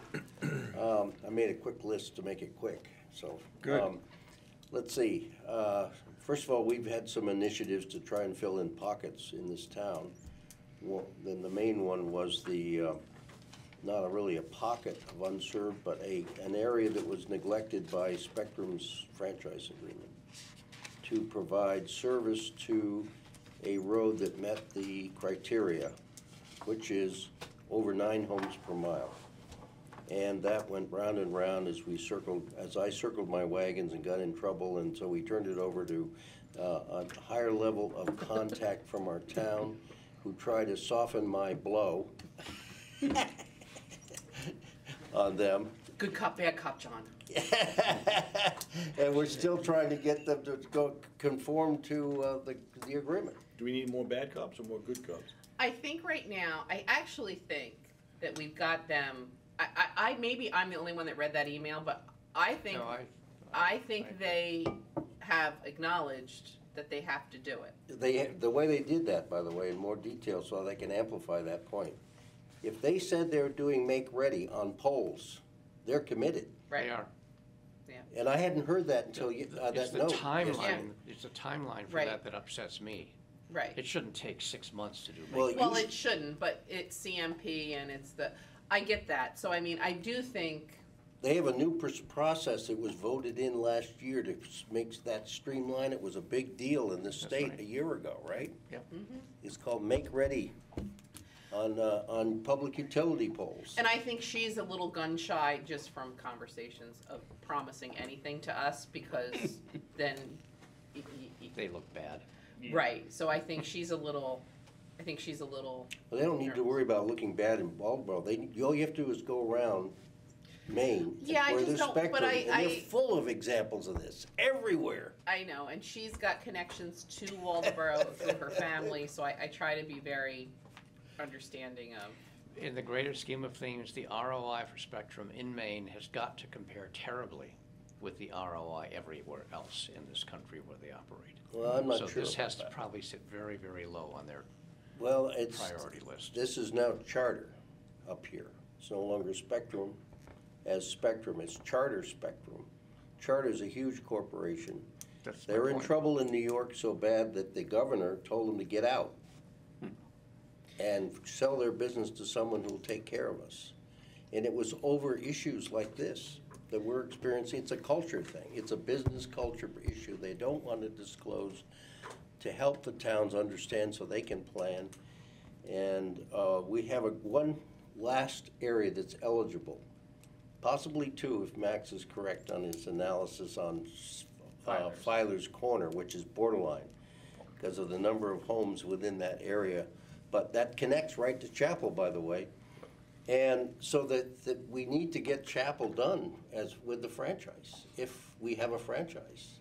Um, I made a quick list to make it quick, so. Good. um, Let's see, uh, first of all, we've had some initiatives to try and fill in pockets in this town. Well, then the main one was the, uh, not a really a pocket of unserved, but a, an area that was neglected by Spectrum's franchise agreement to provide service to a road that met the criteria, which is over nine homes per mile. And that went round and round as we circled, as I circled my wagons and got in trouble, and so we turned it over to uh, a higher level of contact from our town, who tried to soften my blow on them. Good cop, bad cop, John. And we're still trying to get them to go conform to uh, the, the agreement. Do we need more bad cops or more good cops? I think right now, I actually think that we've got them, I, I, I, maybe I'm the only one that read that email, but I think, No, I. I think they have acknowledged that they have to do it. They, the way they did that, by the way, in more detail, so they can amplify that point. If they said they're doing make-ready on poles, they're committed. Right. They are. And I hadn't heard that until you, uh, It's that the note. timeline, it's the timeline for Right. that that upsets me. Right. It shouldn't take six months to do. Well, make- it Well, it shouldn't, but it's CMP and it's the, I get that. So I mean, I do think, They have a new pr- process that was voted in last year to s- make that streamline. It was a big deal in the state right. a year ago, right? Yep. It's called Make Ready on, uh, on public utility poles. and I think she's a little gun shy just from conversations of promising anything to us because then, y- y- y- They look bad. Right. So I think she's a little, I think she's a little, Well, they don't need to worry about looking bad in Baldwin. They, all you have to do is go around Maine. Yeah, I where just there's don't- but Spectrum, I- And they're full of examples of this, everywhere. I know, and she's got connections to Waldoboro through her family, so I, I try to be very understanding of, In the greater scheme of things, the ROI for Spectrum in Maine has got to compare terribly with the ROI everywhere else in this country where they operate. Well, I'm not So sure this has to that. probably sit very, very low on their Well, it's, priority list. this is now Charter up here. It's no longer Spectrum as Spectrum, it's Charter Spectrum. Charter is a huge corporation. That's They're in trouble in New York so bad that the governor told them to get out hmm. and sell their business to someone who'll take care of us. And it was over issues like this that we're experiencing. It's a culture thing. It's a business culture issue. They don't want to disclose to help the towns understand so they can plan. And uh, we have a, one last area that's eligible, possibly two if Max is correct on his analysis on uh, Filers. Filer's Corner, which is borderline, because of the number of homes within that area. But that connects right to Chapel, by the way. And so that, that we need to get Chapel done as with the franchise, if we have a franchise.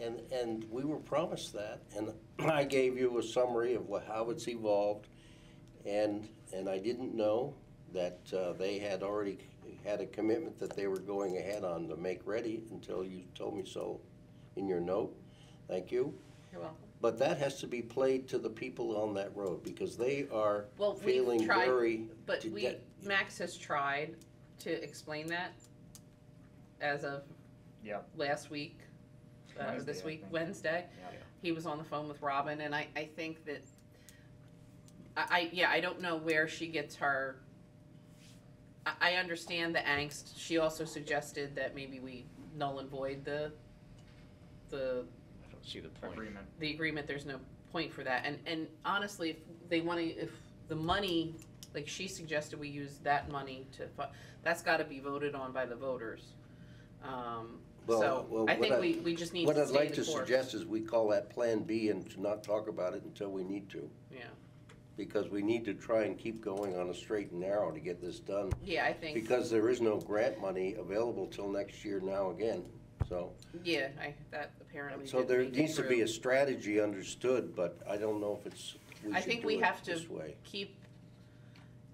And, and we were promised that, and I gave you a summary of what, how it's evolved. And, and I didn't know that uh, they had already had a commitment that they were going ahead on to make ready until you told me so in your note. Thank you. You're welcome. But that has to be played to the people on that road, because they are Well, feeling we've tried, very. but to we, get- Max has tried to explain that as of Yep. last week, uh, Wednesday, this I week, think. Wednesday. Yeah. He was on the phone with Robin, and I, I think that, I, I, yeah, I don't know where she gets her, I, I understand the angst. She also suggested that maybe we null and void the, the I don't see the point. Agreement. the agreement, there's no point for that. And, and honestly, if they wanna, if the money, like she suggested we use that money to, fu- that's gotta be voted on by the voters. Um, Well, so, well, I what think I- we, we just need What to I'd stay like the to course. suggest is we call that Plan B and to not talk about it until we need to. Yeah, Because we need to try and keep going on a straight and narrow to get this done. yeah, I think, Because there is no grant money available till next year now again, so. yeah, I, that apparently So did there make it needs to be through. a strategy understood, but I don't know if it's, we I should think do we it have to this way. keep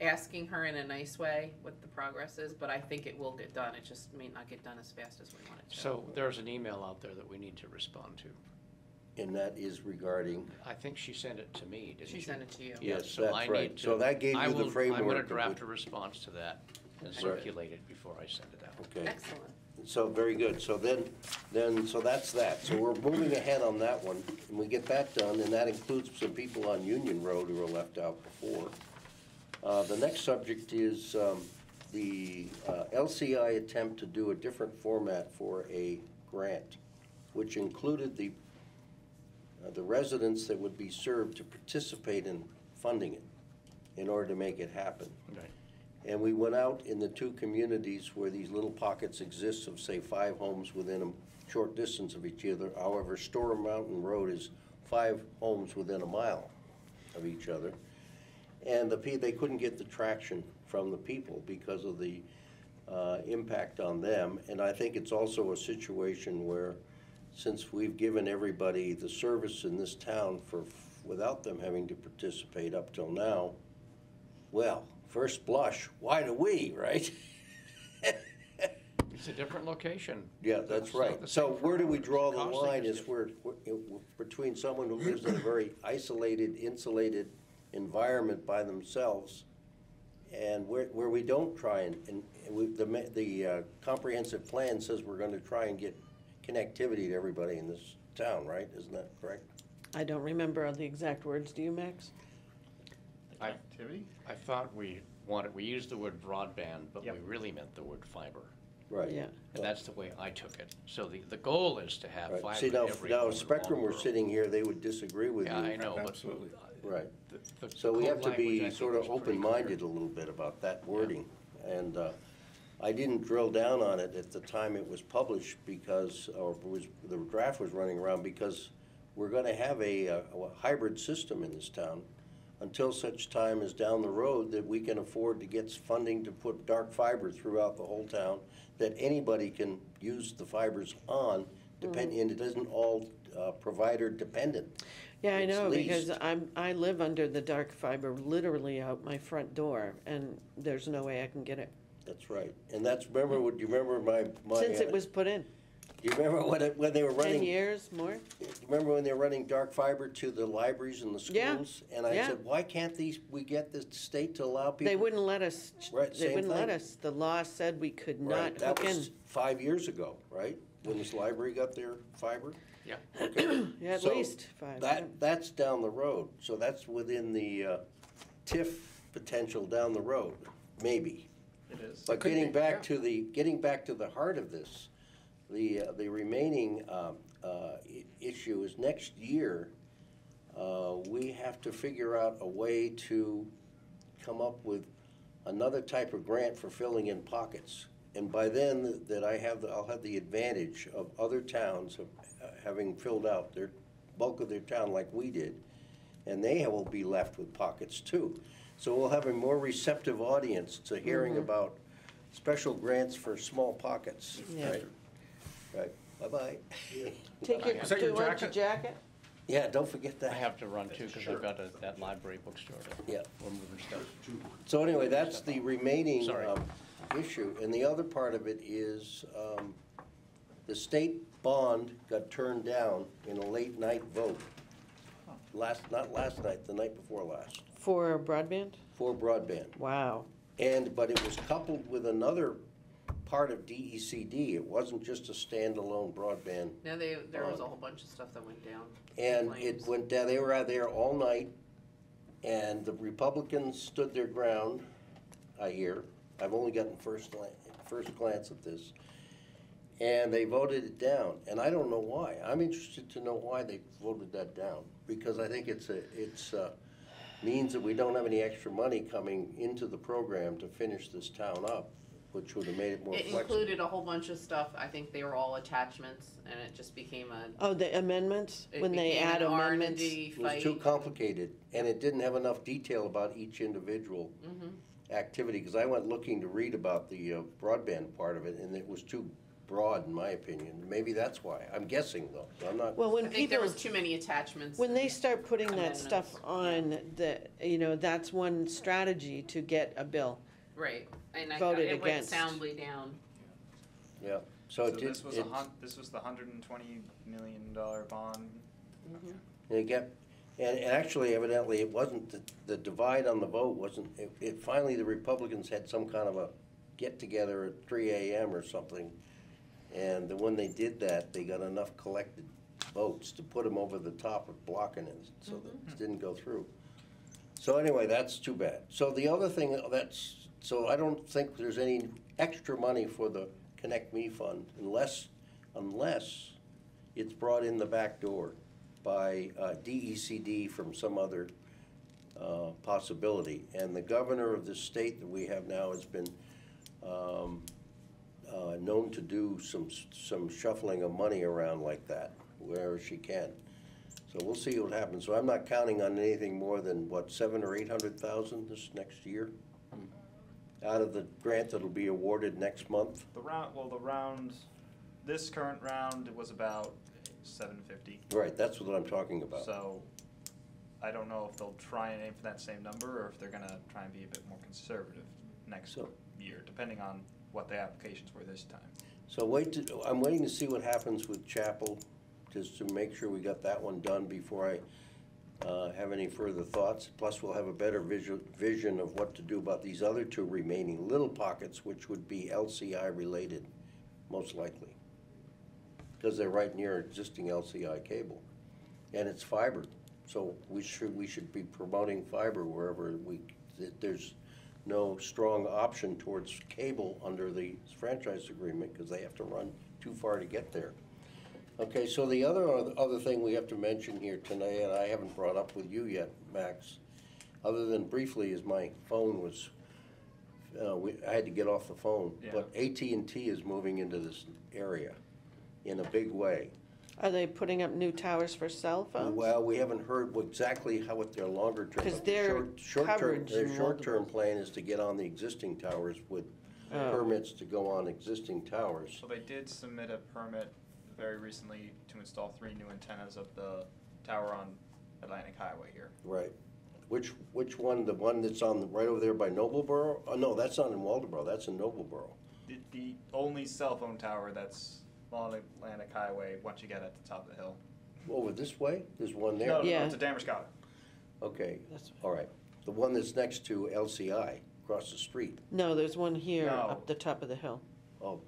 asking her in a nice way what the progress is, but I think it will get done. It just may not get done as fast as we want it to. So there's an email out there that we need to respond to. And that is regarding, I think she sent it to me, didn't she? She sent it to you. Yeah, Yes, so that's I right. need So that gave I you the will- I'm gonna of draft a response to that and Okay. circulate it before I send it out. okay. Excellent. So, very good. So then, then, so that's that. So we're moving ahead on that one, and we get that done, and that includes some people on Union Road who were left out before. Uh, the next subject is, um, the, uh, LCI attempt to do a different format for a grant, which included the, uh, the residents that would be served to participate in funding it in order to make it happen. Right. And we went out in the two communities where these little pockets exist of, say, five homes within a short distance of each other. However, Storm Mountain Road is five homes within a mile of each other. And the, they couldn't get the traction from the people because of the uh, impact on them. And I think it's also a situation where, since we've given everybody the service in this town for, without them having to participate up till now, well, first blush, why do we, right? It's a different location. Yeah, that's It's not right. the So same where do we draw the Costing line is is where, where- between someone who lives in a very isolated, insulated environment by themselves and where, where we don't try and, and we, the, ma- the uh, comprehensive plan says we're gonna try and get connectivity to everybody in this town, right? Isn't that correct? I don't remember the exact words, do you, Max? I- Activity? I thought we wanted, we used the word broadband, but we Yep. really meant the word fiber. Right. Yeah. And that's the way I took it. So the, the goal is to have Right. fiber See, in now, every now if in Spectrum all were world. sitting here, they would disagree with you. Yeah, I know, but. Absolutely. Right. the- the So we code have to language, I be think, sort of was pretty open-minded a little bit about that wording. And uh, I didn't drill down on it at the time it was published because, or was, the draft was running around because we're gonna have a, uh, a hybrid system in this town until such time as down the road that we can afford to get funding to put dark fiber throughout the whole town, that anybody can use the fibers on, depending, and it isn't all uh, provider dependent. Yeah, I It's know, because leased. I'm, I live under the dark fiber literally out my front door, and there's no way I can get it. That's right. And that's, remember, what do you remember my, my? Since it uh, was put in, you remember when it, when they were running? ten years more? you Remember when they were running dark fiber to the libraries and the Yeah, schools? And I yeah. said, why can't these, we get the state to allow people? They wouldn't let us, Right, they same wouldn't let us. The law said we could Right, not that hook in. was five years ago, right? When this library got their fiber? Yeah. Okay. Yeah, at So least five. yeah. That's down the road, so that's within the uh, TIF potential down the road, maybe. It is. But Could getting be, back yeah. to the, getting back to the heart of this, the, uh, the remaining um, uh, issue is next year, uh, we have to figure out a way to come up with another type of grant for filling in pockets. and by then, that I have, the- I'll have the advantage of other towns of uh, having filled out their bulk of their town like we did, and they will be left with pockets too. So we'll have a more receptive audience to hearing about special grants for small pockets, Yeah. right? Right, bye-bye. Take your, Is that do your you want your jacket? jacket? Yeah, don't forget that. I have to run too, because I've got a- that library bookstore to, Yeah. we're moving stuff. So anyway, that's the remaining Sorry. um, issue. And the other part of it is, um, the state bond got turned down in a late night vote. Last, not last night, the night before last, For broadband? for broadband. Wow. And, but it was coupled with another part of DECD. It wasn't just a standalone broadband. No, they, there was a whole bunch of stuff that went down. And Flames. it went down, they were out there all night, and the Republicans stood their ground, I hear. I've only gotten first, first glance at this. And they voted it down, and I don't know why. I'm interested to know why they voted that down, because I think it's a, it's, uh, means that we don't have any extra money coming into the program to finish this town up, which would have made it more It flexible. included a whole bunch of stuff, I think they were all attachments, and it just became a, Oh, the amendments, it when they became add an R and amendments? D It was fight. too complicated, and it didn't have enough detail about each individual Mhm. activity, because I went looking to read about the uh, broadband part of it, and it was too broad, in my opinion. Maybe that's why. I'm guessing, though. I'm not, Well, I when think there people, was too many attachments. when they start putting that stuff on, the, you know, that's one strategy to get a bill. Right, and I, voted it went against. soundly down. yeah. So So it did, this was a it, hun, this was the hundred and twenty million dollar bond. and it got, and and actually evidently, it wasn't, the- the divide on the vote wasn't, it, it, finally, the Republicans had some kind of a get-together at three AM or something. And then when they did that, they got enough collected votes to put them over the top of blocking it, so that it didn't go through. So anyway, that's too bad. So the other thing, that's, so I don't think there's any extra money for the Connect Me Fund unless, unless it's brought in the back door by uh, DECD from some other uh, possibility. And the governor of the state that we have now has been um, uh, known to do some, some shuffling of money around like that, wherever she can. So we'll see what happens. So I'm not counting on anything more than, what, seven or eight hundred thousand this next year? Out of the grant that'll be awarded next month? The round, well, the round, this current round, was about seven fifty. Right, that's what I'm talking about. So I don't know if they'll try and aim for that same number or if they're gonna try and be a bit more conservative next So- year, depending on what the applications were this time. So wait, to- I'm waiting to see what happens with Chapel, just to make sure we got that one done before I uh, have any further thoughts. Plus, we'll have a better vision, vision of what to do about these other two remaining little pockets, which would be LCI related, most likely. Because they're right near existing LCI cable. And it's fiber, so we should, we should be promoting fiber wherever we, there's no strong option towards cable under the franchise agreement, because they have to run too far to get there. Okay, so the other, other thing we have to mention here tonight, and I haven't brought up with you yet, Max, other than briefly, is my phone was, uh, we, I had to get off the phone. Yeah. But AT&T is moving into this area in a big way. Are they putting up new towers for cell phones? Well, we haven't heard exactly how, what their longer term. 'Cause but the their short- short-term- coverage Their short-term plan is to get on the existing towers with Oh. permits to go on existing towers. So they did submit a permit very recently to install three new antennas at the tower on Atlantic Highway here. Right. Which, which one, the one that's on, the- right over there by Nobleboro? Oh, no, that's not in Waldoboro, that's in Nobleboro. The, the only cell phone tower that's on Atlantic Highway, once you get at the top of the hill. Over this way, there's one No, there? no, no, Yeah. it's a Damariscotta. Okay, That's- all right. The one that's next to LCI, across the street. No, there's one here No. up the top of the hill. Oh,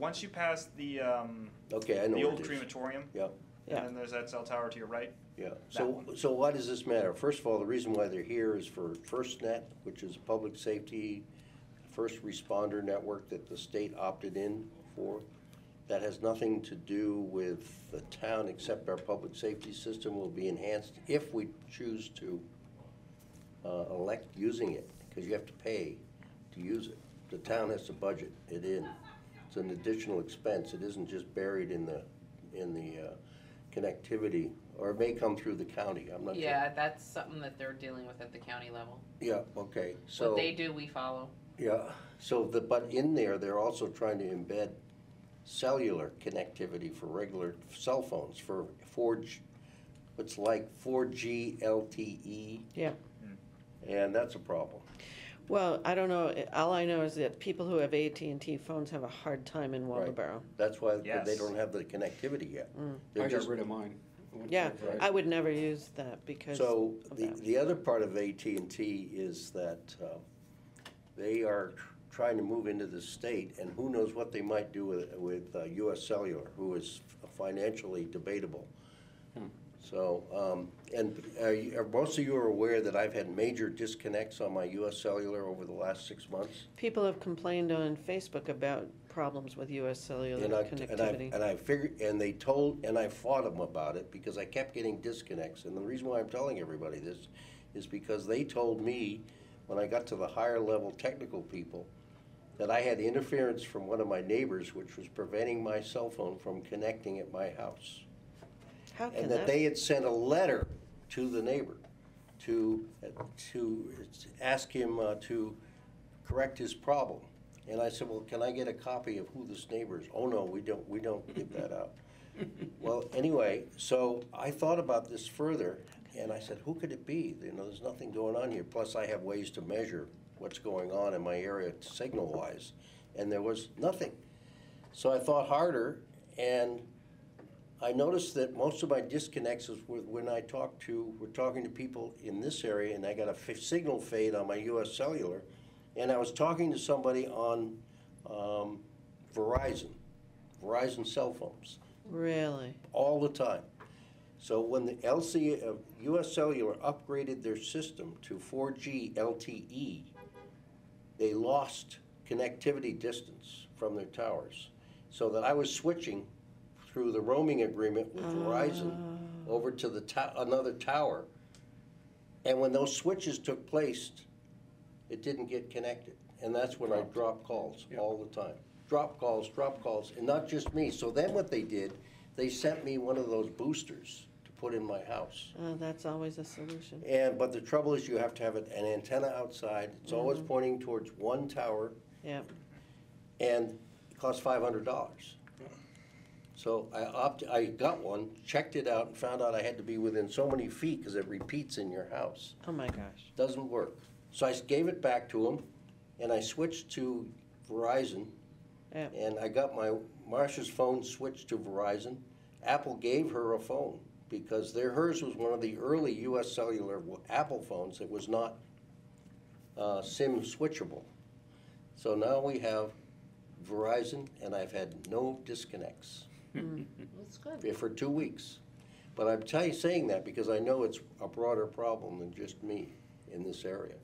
Once you pass the, um, okay, I know the where old it is. crematorium, Yeah, Yeah. and then there's that cell tower to your right. yeah. So, one. so why does this matter? First of all, the reason why they're here is for FirstNet, which is a public safety, first responder network that the state opted in for. That has nothing to do with the town, except our public safety system will be enhanced if we choose to uh, elect using it, because you have to pay to use it. The town has to budget it in. It's an additional expense. It isn't just buried in the, in the uh, connectivity, or it may come through the county, I'm not sure. Yeah, that's something that they're dealing with at the county level. Yeah, okay, so. What they do, we follow. Yeah, so the, but in there, they're also trying to embed cellular connectivity for regular cell phones, for four G, what's like four G LTE, Yeah. and that's a problem. Well, I don't know, all I know is that people who have AT&T phones have a hard time in Waldoboro. That's why they Yes. don't have the connectivity yet. Mm. They're I got just- rid of mine. I went to Yeah, Verizon. I would never use that because So of the, that. the other part of AT&T is that uh, they are trying to move into the state, and who knows what they might do with, with uh, US Cellular, who is financially debatable. So, um, and are you- are most of you are aware that I've had major disconnects on my US Cellular over the last six months? People have complained on Facebook about problems with US cellular And I, and I, connectivity. and I figured, and they told, and I fought them about it because I kept getting disconnects. And the reason why I'm telling everybody this is because they told me, when I got to the higher level technical people, that I had interference from one of my neighbors, which was preventing my cell phone from connecting at my house. How can And that that, they had sent a letter to the neighbor to, to ask him uh, to correct his problem. And I said, well, can I get a copy of who this neighbor is? Oh, no, we don't, we don't give that out. Well, anyway, so I thought about this further, and I said, who could it be? You know, there's nothing going on here. Plus, I have ways to measure what's going on in my area signal-wise, and there was nothing. So I thought harder, and I noticed that most of my disconnects is with when I talked to, we're talking to people in this area, and I got a f- signal fade on my US Cellular, and I was talking to somebody on um, Verizon, Verizon cell phones, really? all the time. So when the LC, uh, US Cellular upgraded their system to 4G LTE, they lost connectivity distance from their towers. So that I was switching through the roaming agreement with Verizon Oh. over to the to- another tower. And when those switches took place, it didn't get connected. And that's when I Dropped. dropped calls Yeah. all the time. Drop calls, drop calls, and not just me. So then what they did, they sent me one of those boosters to put in my house. Oh, that's always a solution. And, but the trouble is you have to have an an antenna outside. It's always Mm-hmm. pointing towards one tower Yeah, and it costs five hundred dollars. So I opt, I got one, checked it out and found out I had to be within so many feet because it repeats in your house. oh my gosh. Doesn't work. So I gave it back to him and I switched to Verizon. Yeah. And I got my, Marcia's phone switched to Verizon. Apple gave her a phone because their, hers was one of the early US cellular w- Apple phones that was not uh, SIM switchable. So now we have Verizon and I've had no disconnects That's good. for two weeks. But I'm tell you, saying that because I know it's a broader problem than just me in this area.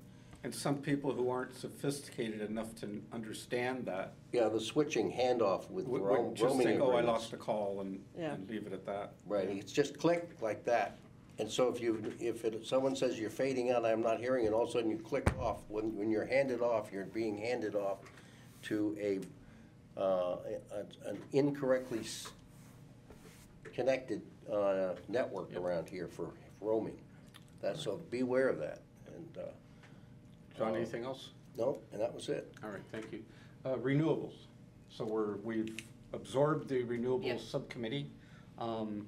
And some people who aren't sophisticated enough to understand that Yeah, the switching handoff with would ro- would just roaming think, oh, I agreements. lost a call and, Yeah. and leave it at that. Right, it's just click like that. And so if you, if it, someone says you're fading out, I'm not hearing, and all of a sudden you click off, when, when you're handed off, you're being handed off to a, uh, a- an incorrectly s- connected, uh, network around here for roaming. That's, so beware of that, and, uh, John, Uh, anything else? no, and that was it. All right, thank you. Uh, Renewables. So we're, we've absorbed the Yep. renewables subcommittee. Um,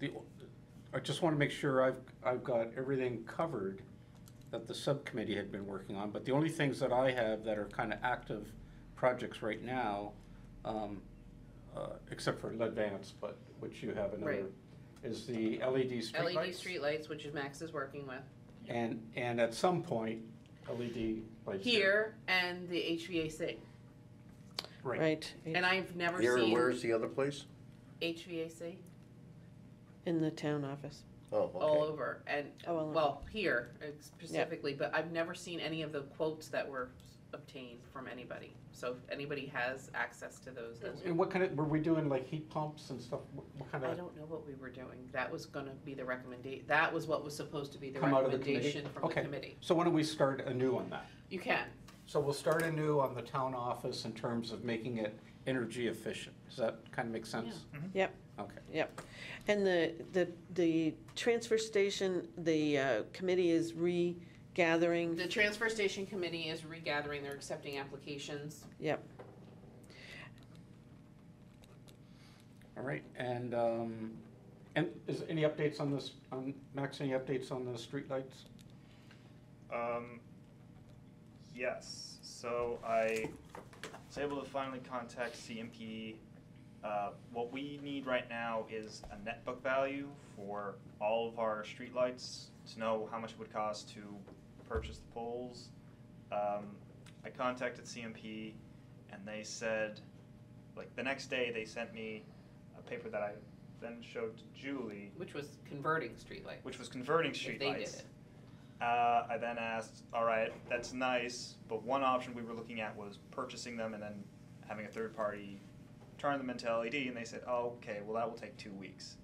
The, I just want to make sure I've, I've got everything covered that the subcommittee had been working on. But the only things that I have that are kind of active projects right now, um, uh, except for Ledvance, but which you have another, Right. is the LED streetlights. LED streetlights, which is Max is working with. And, and at some point, LED lights. Here and the HVAC. Right. Right, And I've never Here, and seen where's the other place? HVAC in the town office. Oh, all okay. over and, Oh, all over. well, here uh, specifically, but I've never seen any of the quotes that were obtained from anybody. So if anybody has access to those, those And what kind of, were we doing like heat pumps and stuff? What what kind I of? don't know what we were doing. That was gonna be the recommendation, that was what was supposed to be the Come out of the committee? recommendation from the Okay. committee. So why don't we start anew on that? You can, So we'll start anew on the town office in terms of making it energy efficient. Does that kind of make sense? Yep, Okay. yep. And the, the, the transfer station, the uh, committee is regathering, The transfer station committee is regathering, they're accepting applications. yep. All right, and, um, and is any updates on this, on, Max, any updates on the streetlights? Um, yes, so I was able to finally contact CMP. Uh, what we need right now is a net book value for all of our streetlights to know how much it would cost to purchase the poles. Um, I contacted CMP and they said, like, the next day they sent me a paper that I then showed to Julie, Which was converting streetlights. which was converting If streetlights. they did it. Uh, I then asked, all right, that's nice, but one option we were looking at was purchasing them and then having a third party turn them into LED, and they said, oh, okay, well, that will take two weeks.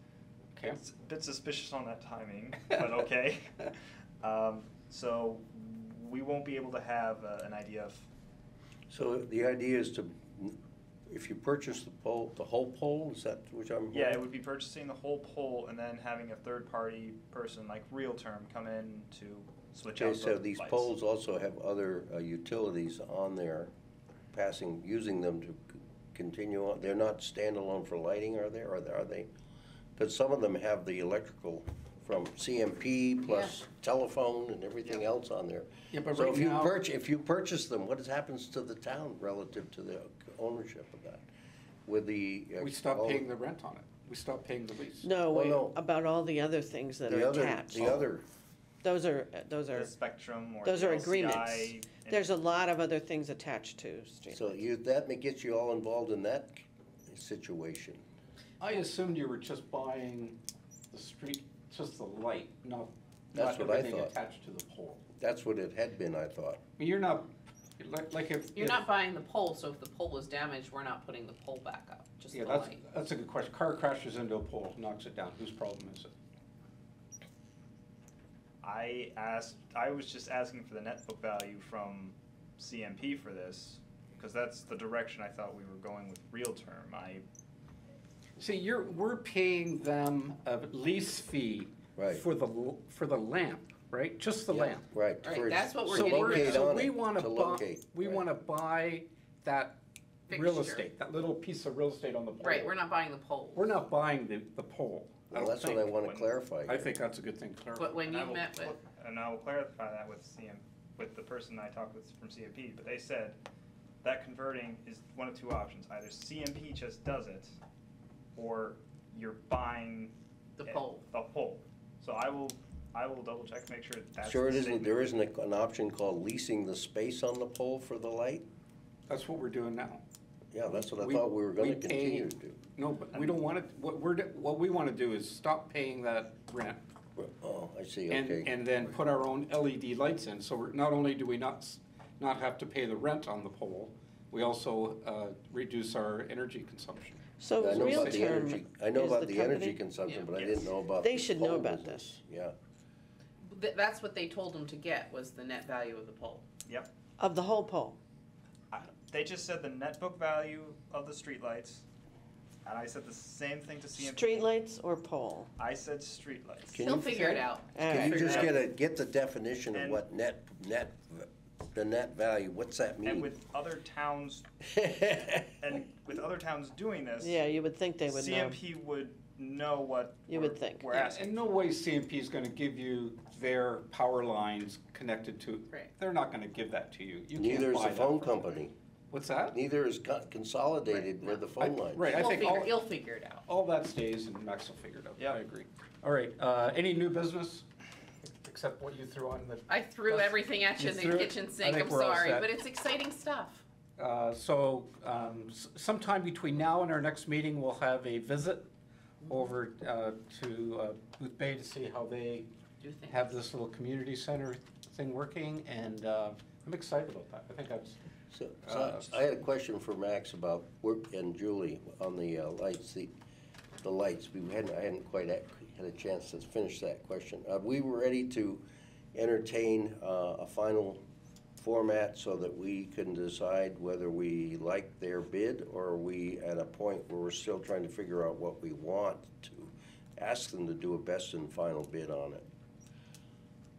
Okay. It's a bit suspicious on that timing, but okay. um, so we won't be able to have uh, an idea of, So the idea is to, if you purchase the pole, the whole pole, is that which I'm? yeah, it would be purchasing the whole pole and then having a third party person like Realterm come in to switch Okay, out so these lights. poles also have other uh, utilities on there, passing, using them to c- continue on, they're not standalone for lighting, are they, or are they? Because some of them have the electrical from CMP plus telephone and everything else on there. Yeah, but So right if you now- purch, if you purchase them, what happens to the town relative to the ownership of that? With the. uh, We stopped all- paying the rent on it. We stopped paying the lease. No, Well, wait, no. about all the other things that The are other, attached. the other, Those are, those the are, spectrum or those the are LCI agreements. and- There's a lot of other things attached to streetlights. so you, that ma- gets you all involved in that situation. I assumed you were just buying the street, just the light, not, That's not what I everything thought. attached to the pole. That's what it had been, I thought. I mean, You're not, like, like if. You're if- not buying the pole, so if the pole is damaged, we're not putting the pole back up, just the Yeah, that's, light. that's a good question. Car crashes into a pole, knocks it down. Whose problem is it? I asked, I was just asking for the net book value from CMP for this, because that's the direction I thought we were going with Realterm. I, See, you're, we're paying them a lease fee Right. for the, l- for the lamp, right? Just the Yeah, lamp. Right. Right, for- that's what we're So to getting we're, locate so on we wanna to buy, we right. wanna buy that real Fixture. estate, that little piece of real estate on the pole. Right, we're not buying the pole. We're not buying the, the pole. Well, don't that's what I think. wanna When- clarify. I here. think that's a good thing to clarify. But when and I you will met with, and I will clarify that with CM, with the person I talked with from CMP, but they said that converting is one of two options. Either CMP just does it, or you're buying the it- pole. The pole. So I will, I will double check, make sure that that's. Sure it the isn't, statement. there isn't a- an option called leasing the space on the pole for the light? That's what we're doing now. Yeah, that's what I We- thought we were we gonna pay- continue to do. No, but we don't want it, what we're, do- what we wanna do is stop paying that rent Oh, I see, and, okay. and then put our own LED lights in. So we're, not only do we not, s- not have to pay the rent on the pole, we also, uh, reduce our energy consumption. So I know about the Realterm energy, I know is about the energy company? consumption, Yeah. but I didn't know about. They the should know pole about business. this. Yeah, Th- that's what they told them to get, was the net value of the pole. Yep. Of the whole pole. I- They just said the net book value of the streetlights, and I said the same thing to CMP. Streetlights or pole? I said streetlights. Can He'll you- figure it out. can you Alright. just get a, get the definition of And- what net, net, the net value, what's that mean? And with other towns, and with other towns doing this. Yeah, you would think they would know. CMP would know what. You we're- would think. We're Yeah, asking. In no way CMP is gonna give you their power lines connected to, Right. they're not gonna give that to you. You can't Neither is buy the that phone from them. company, What's that? neither is co- consolidated with the phone I- line. right, I He'll think figure, all- he'll figure it out. All that stays and Max will figure it out. Yeah. I agree. All right, uh, any new business, except what you threw on the, I threw That's- everything at you you in the threw it? kitchen I sink, think I'm we're all sorry, set. but it's exciting stuff. uh, so, um, s- sometime between now and our next meeting, we'll have a visit over, uh, to, uh, Boothbay to see how they Do things. have this little community center thing working, and, uh, I'm excited about that. I think that's, So, Uh, so I had a question for Max about work and Julie on the uh, lights, the, the lights. We hadn't, I hadn't quite ac- had a chance to finish that question. Uh, we were ready to entertain, uh, a final format so that we can decide whether we like their bid or are we at a point where we're still trying to figure out what we want to ask them to do a best and final bid on it?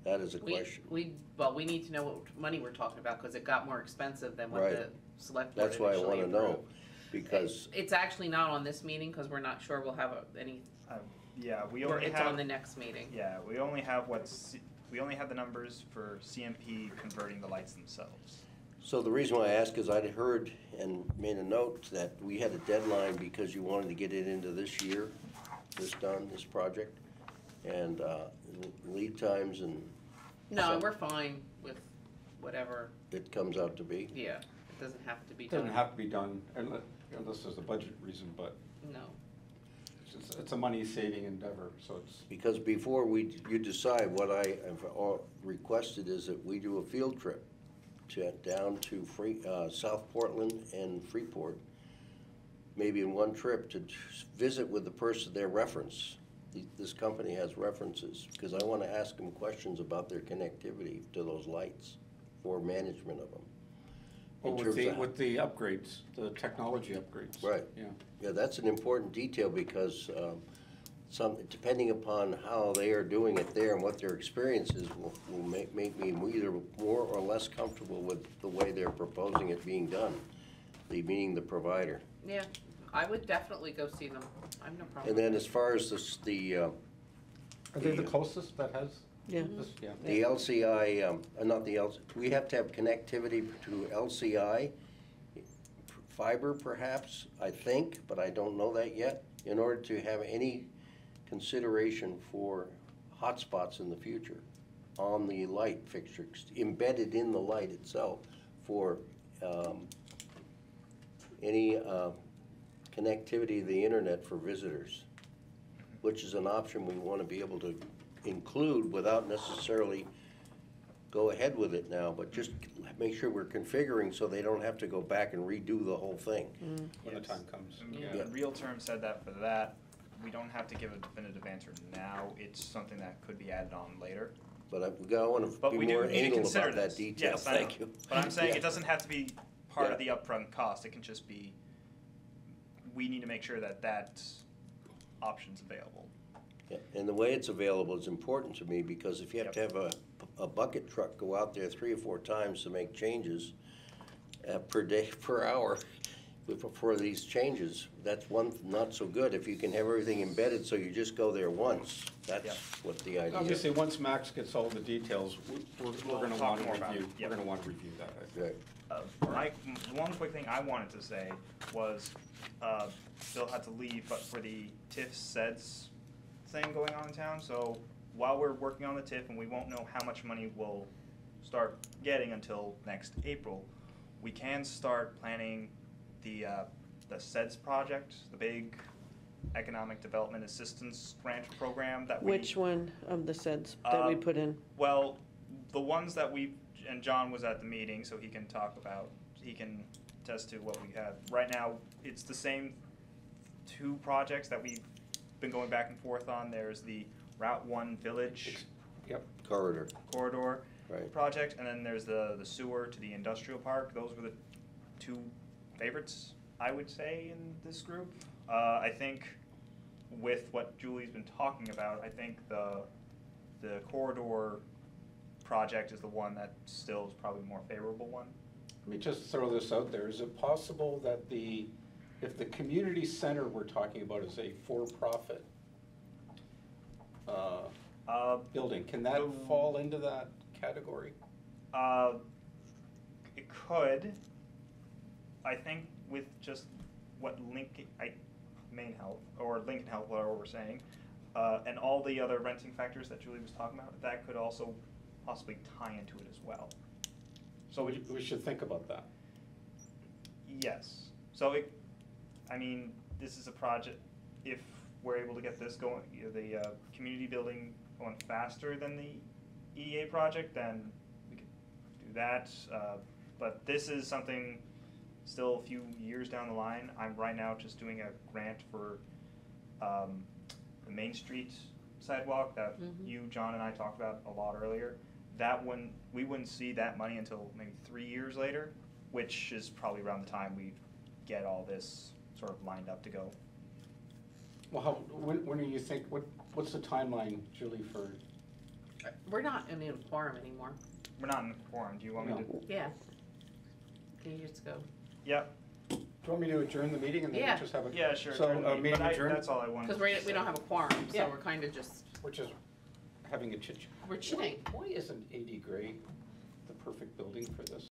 That is a We, question. we, well, we need to know what money we're talking about, cause it got more expensive than what Right. the select board That's why I wanna know, approved. because, It's actually not on this meeting, cause we're not sure we'll have a- any, Uh, Yeah, we or only it's on have, the next meeting. yeah, we only have what's, we only have the numbers for CMP converting the lights themselves. so the reason why I ask is I'd heard and made a note that we had a deadline because you wanted to get it into this year, this done, this project. And, uh, lead times and No, So- we're fine with whatever, it comes out to be. yeah, it doesn't have to be It done. doesn't have to be done unless, unless there's a budget reason, but No, it's, it's a money-saving endeavor, so it's, Because before we, you decide, what I have requested is that we do a field trip to, down to Free, uh, South Portland and Freeport. Maybe in one trip to visit with the person, their reference. This company has references, because I wanna ask them questions about their connectivity to those lights for management of them. In well, with terms the, of- with the upgrades, the technology upgrades. Right. Yeah. Yeah, that's an important detail because um, some, depending upon how they are doing it there and what their experience is, will, will make, make me either more or less comfortable with the way they're proposing it being done, the, meaning the provider. yeah, I would definitely go see them, I have no problem. And then as far as this, the, uh, Are they the closest that has Yeah. this? Yeah. the LCI, um, uh, not the L, we have to have connectivity to LCI, fiber perhaps, I think, but I don't know that yet, in order to have any consideration for hotspots in the future on the light fixtures, embedded in the light itself for um, any uh, connectivity to the internet for visitors, which is an option we want to be able to include without necessarily go ahead with it now, but just make sure we're configuring so they don't have to go back and redo the whole thing. Mm-hmm. When the Yes. time comes. I mean, Yeah. Realterm said that for that, we don't have to give a definitive answer now, it's something that could be added on later. But I, we want But to we be do more need to anal consider about that this. detail, Yes, I know. thank you. But I'm saying Yeah. it doesn't have to be part of the Yeah. upfront cost, it can just be, we need to make sure that that option's available. Yeah, And the way it's available is important to me, because if you have to have a, a bucket truck go out there three or four times to make changes uh, per day, per hour, for- for these changes, that's one, not so good. If you can have everything embedded, so you just go there once, that's Yeah. what the idea is. Obviously, once Max gets all the details, we- we're, We'll we're gonna talk wanna more about review, it. we're Yep. gonna wanna review that. I- Right. Uh, my, one quick thing I wanted to say was, uh, Bill had to leave, but for the TIF SEDS thing going on in town, so while we're working on the TIF and we won't know how much money we'll start getting until next April, we can start planning the, uh, the SEDS project, the big economic development assistance grant program that we. Which one of the sets that we Um, put in? Well, the ones that we, and John was at the meeting, so he can talk about, he can attest to what we have. Right now, it's the same two projects that we've been going back and forth on. There's the Route One Village Yep, Corridor, corridor right. project, and then there's the, the sewer to the industrial park. Those were the two favorites, I would say, in this group. Uh, I think with what Julie's been talking about, I think the, the corridor project is the one that still is probably the more favorable one. let me just throw this out there, is it possible that the, if the community center we're talking about is a for-profit uh, Uh, building, can that The- fall into that category? Uh, it could. I think with just what Lincoln, I, Maine Health or Lincoln Health, whatever we're saying, uh, and all the other renting factors that Julie was talking about, that could also possibly tie into it as well. So we, we should think about that. Yes. So it, I mean, this is a project. If we're able to get this going, you know, the uh, community building going faster than the EA project, then we could do that. Uh, but this is something still a few years down the line. I'm right now just doing a grant for um, the Main Street sidewalk that Mhm. you, John, and I talked about a lot earlier. that wouldn't, we wouldn't see that money until maybe three years later, which is probably around the time we get all this sort of lined up to go. Well, how, when, when do you think, what, what's the timeline, Julie, for, We're not in a quorum anymore. We're not in the quorum. do you want me to? Yeah. Okay, you just go. Yep, do you want me to adjourn the meeting and then Yeah. just have a? yeah, sure. So, adjourn the uh, meeting, meeting but I- adjourned? That's all I wanted Because to we, we say. don't have a quorum, so Yeah. we're kind of just, Which is having a chit chat. we're chitting. Why isn't AD Gray the perfect building for this?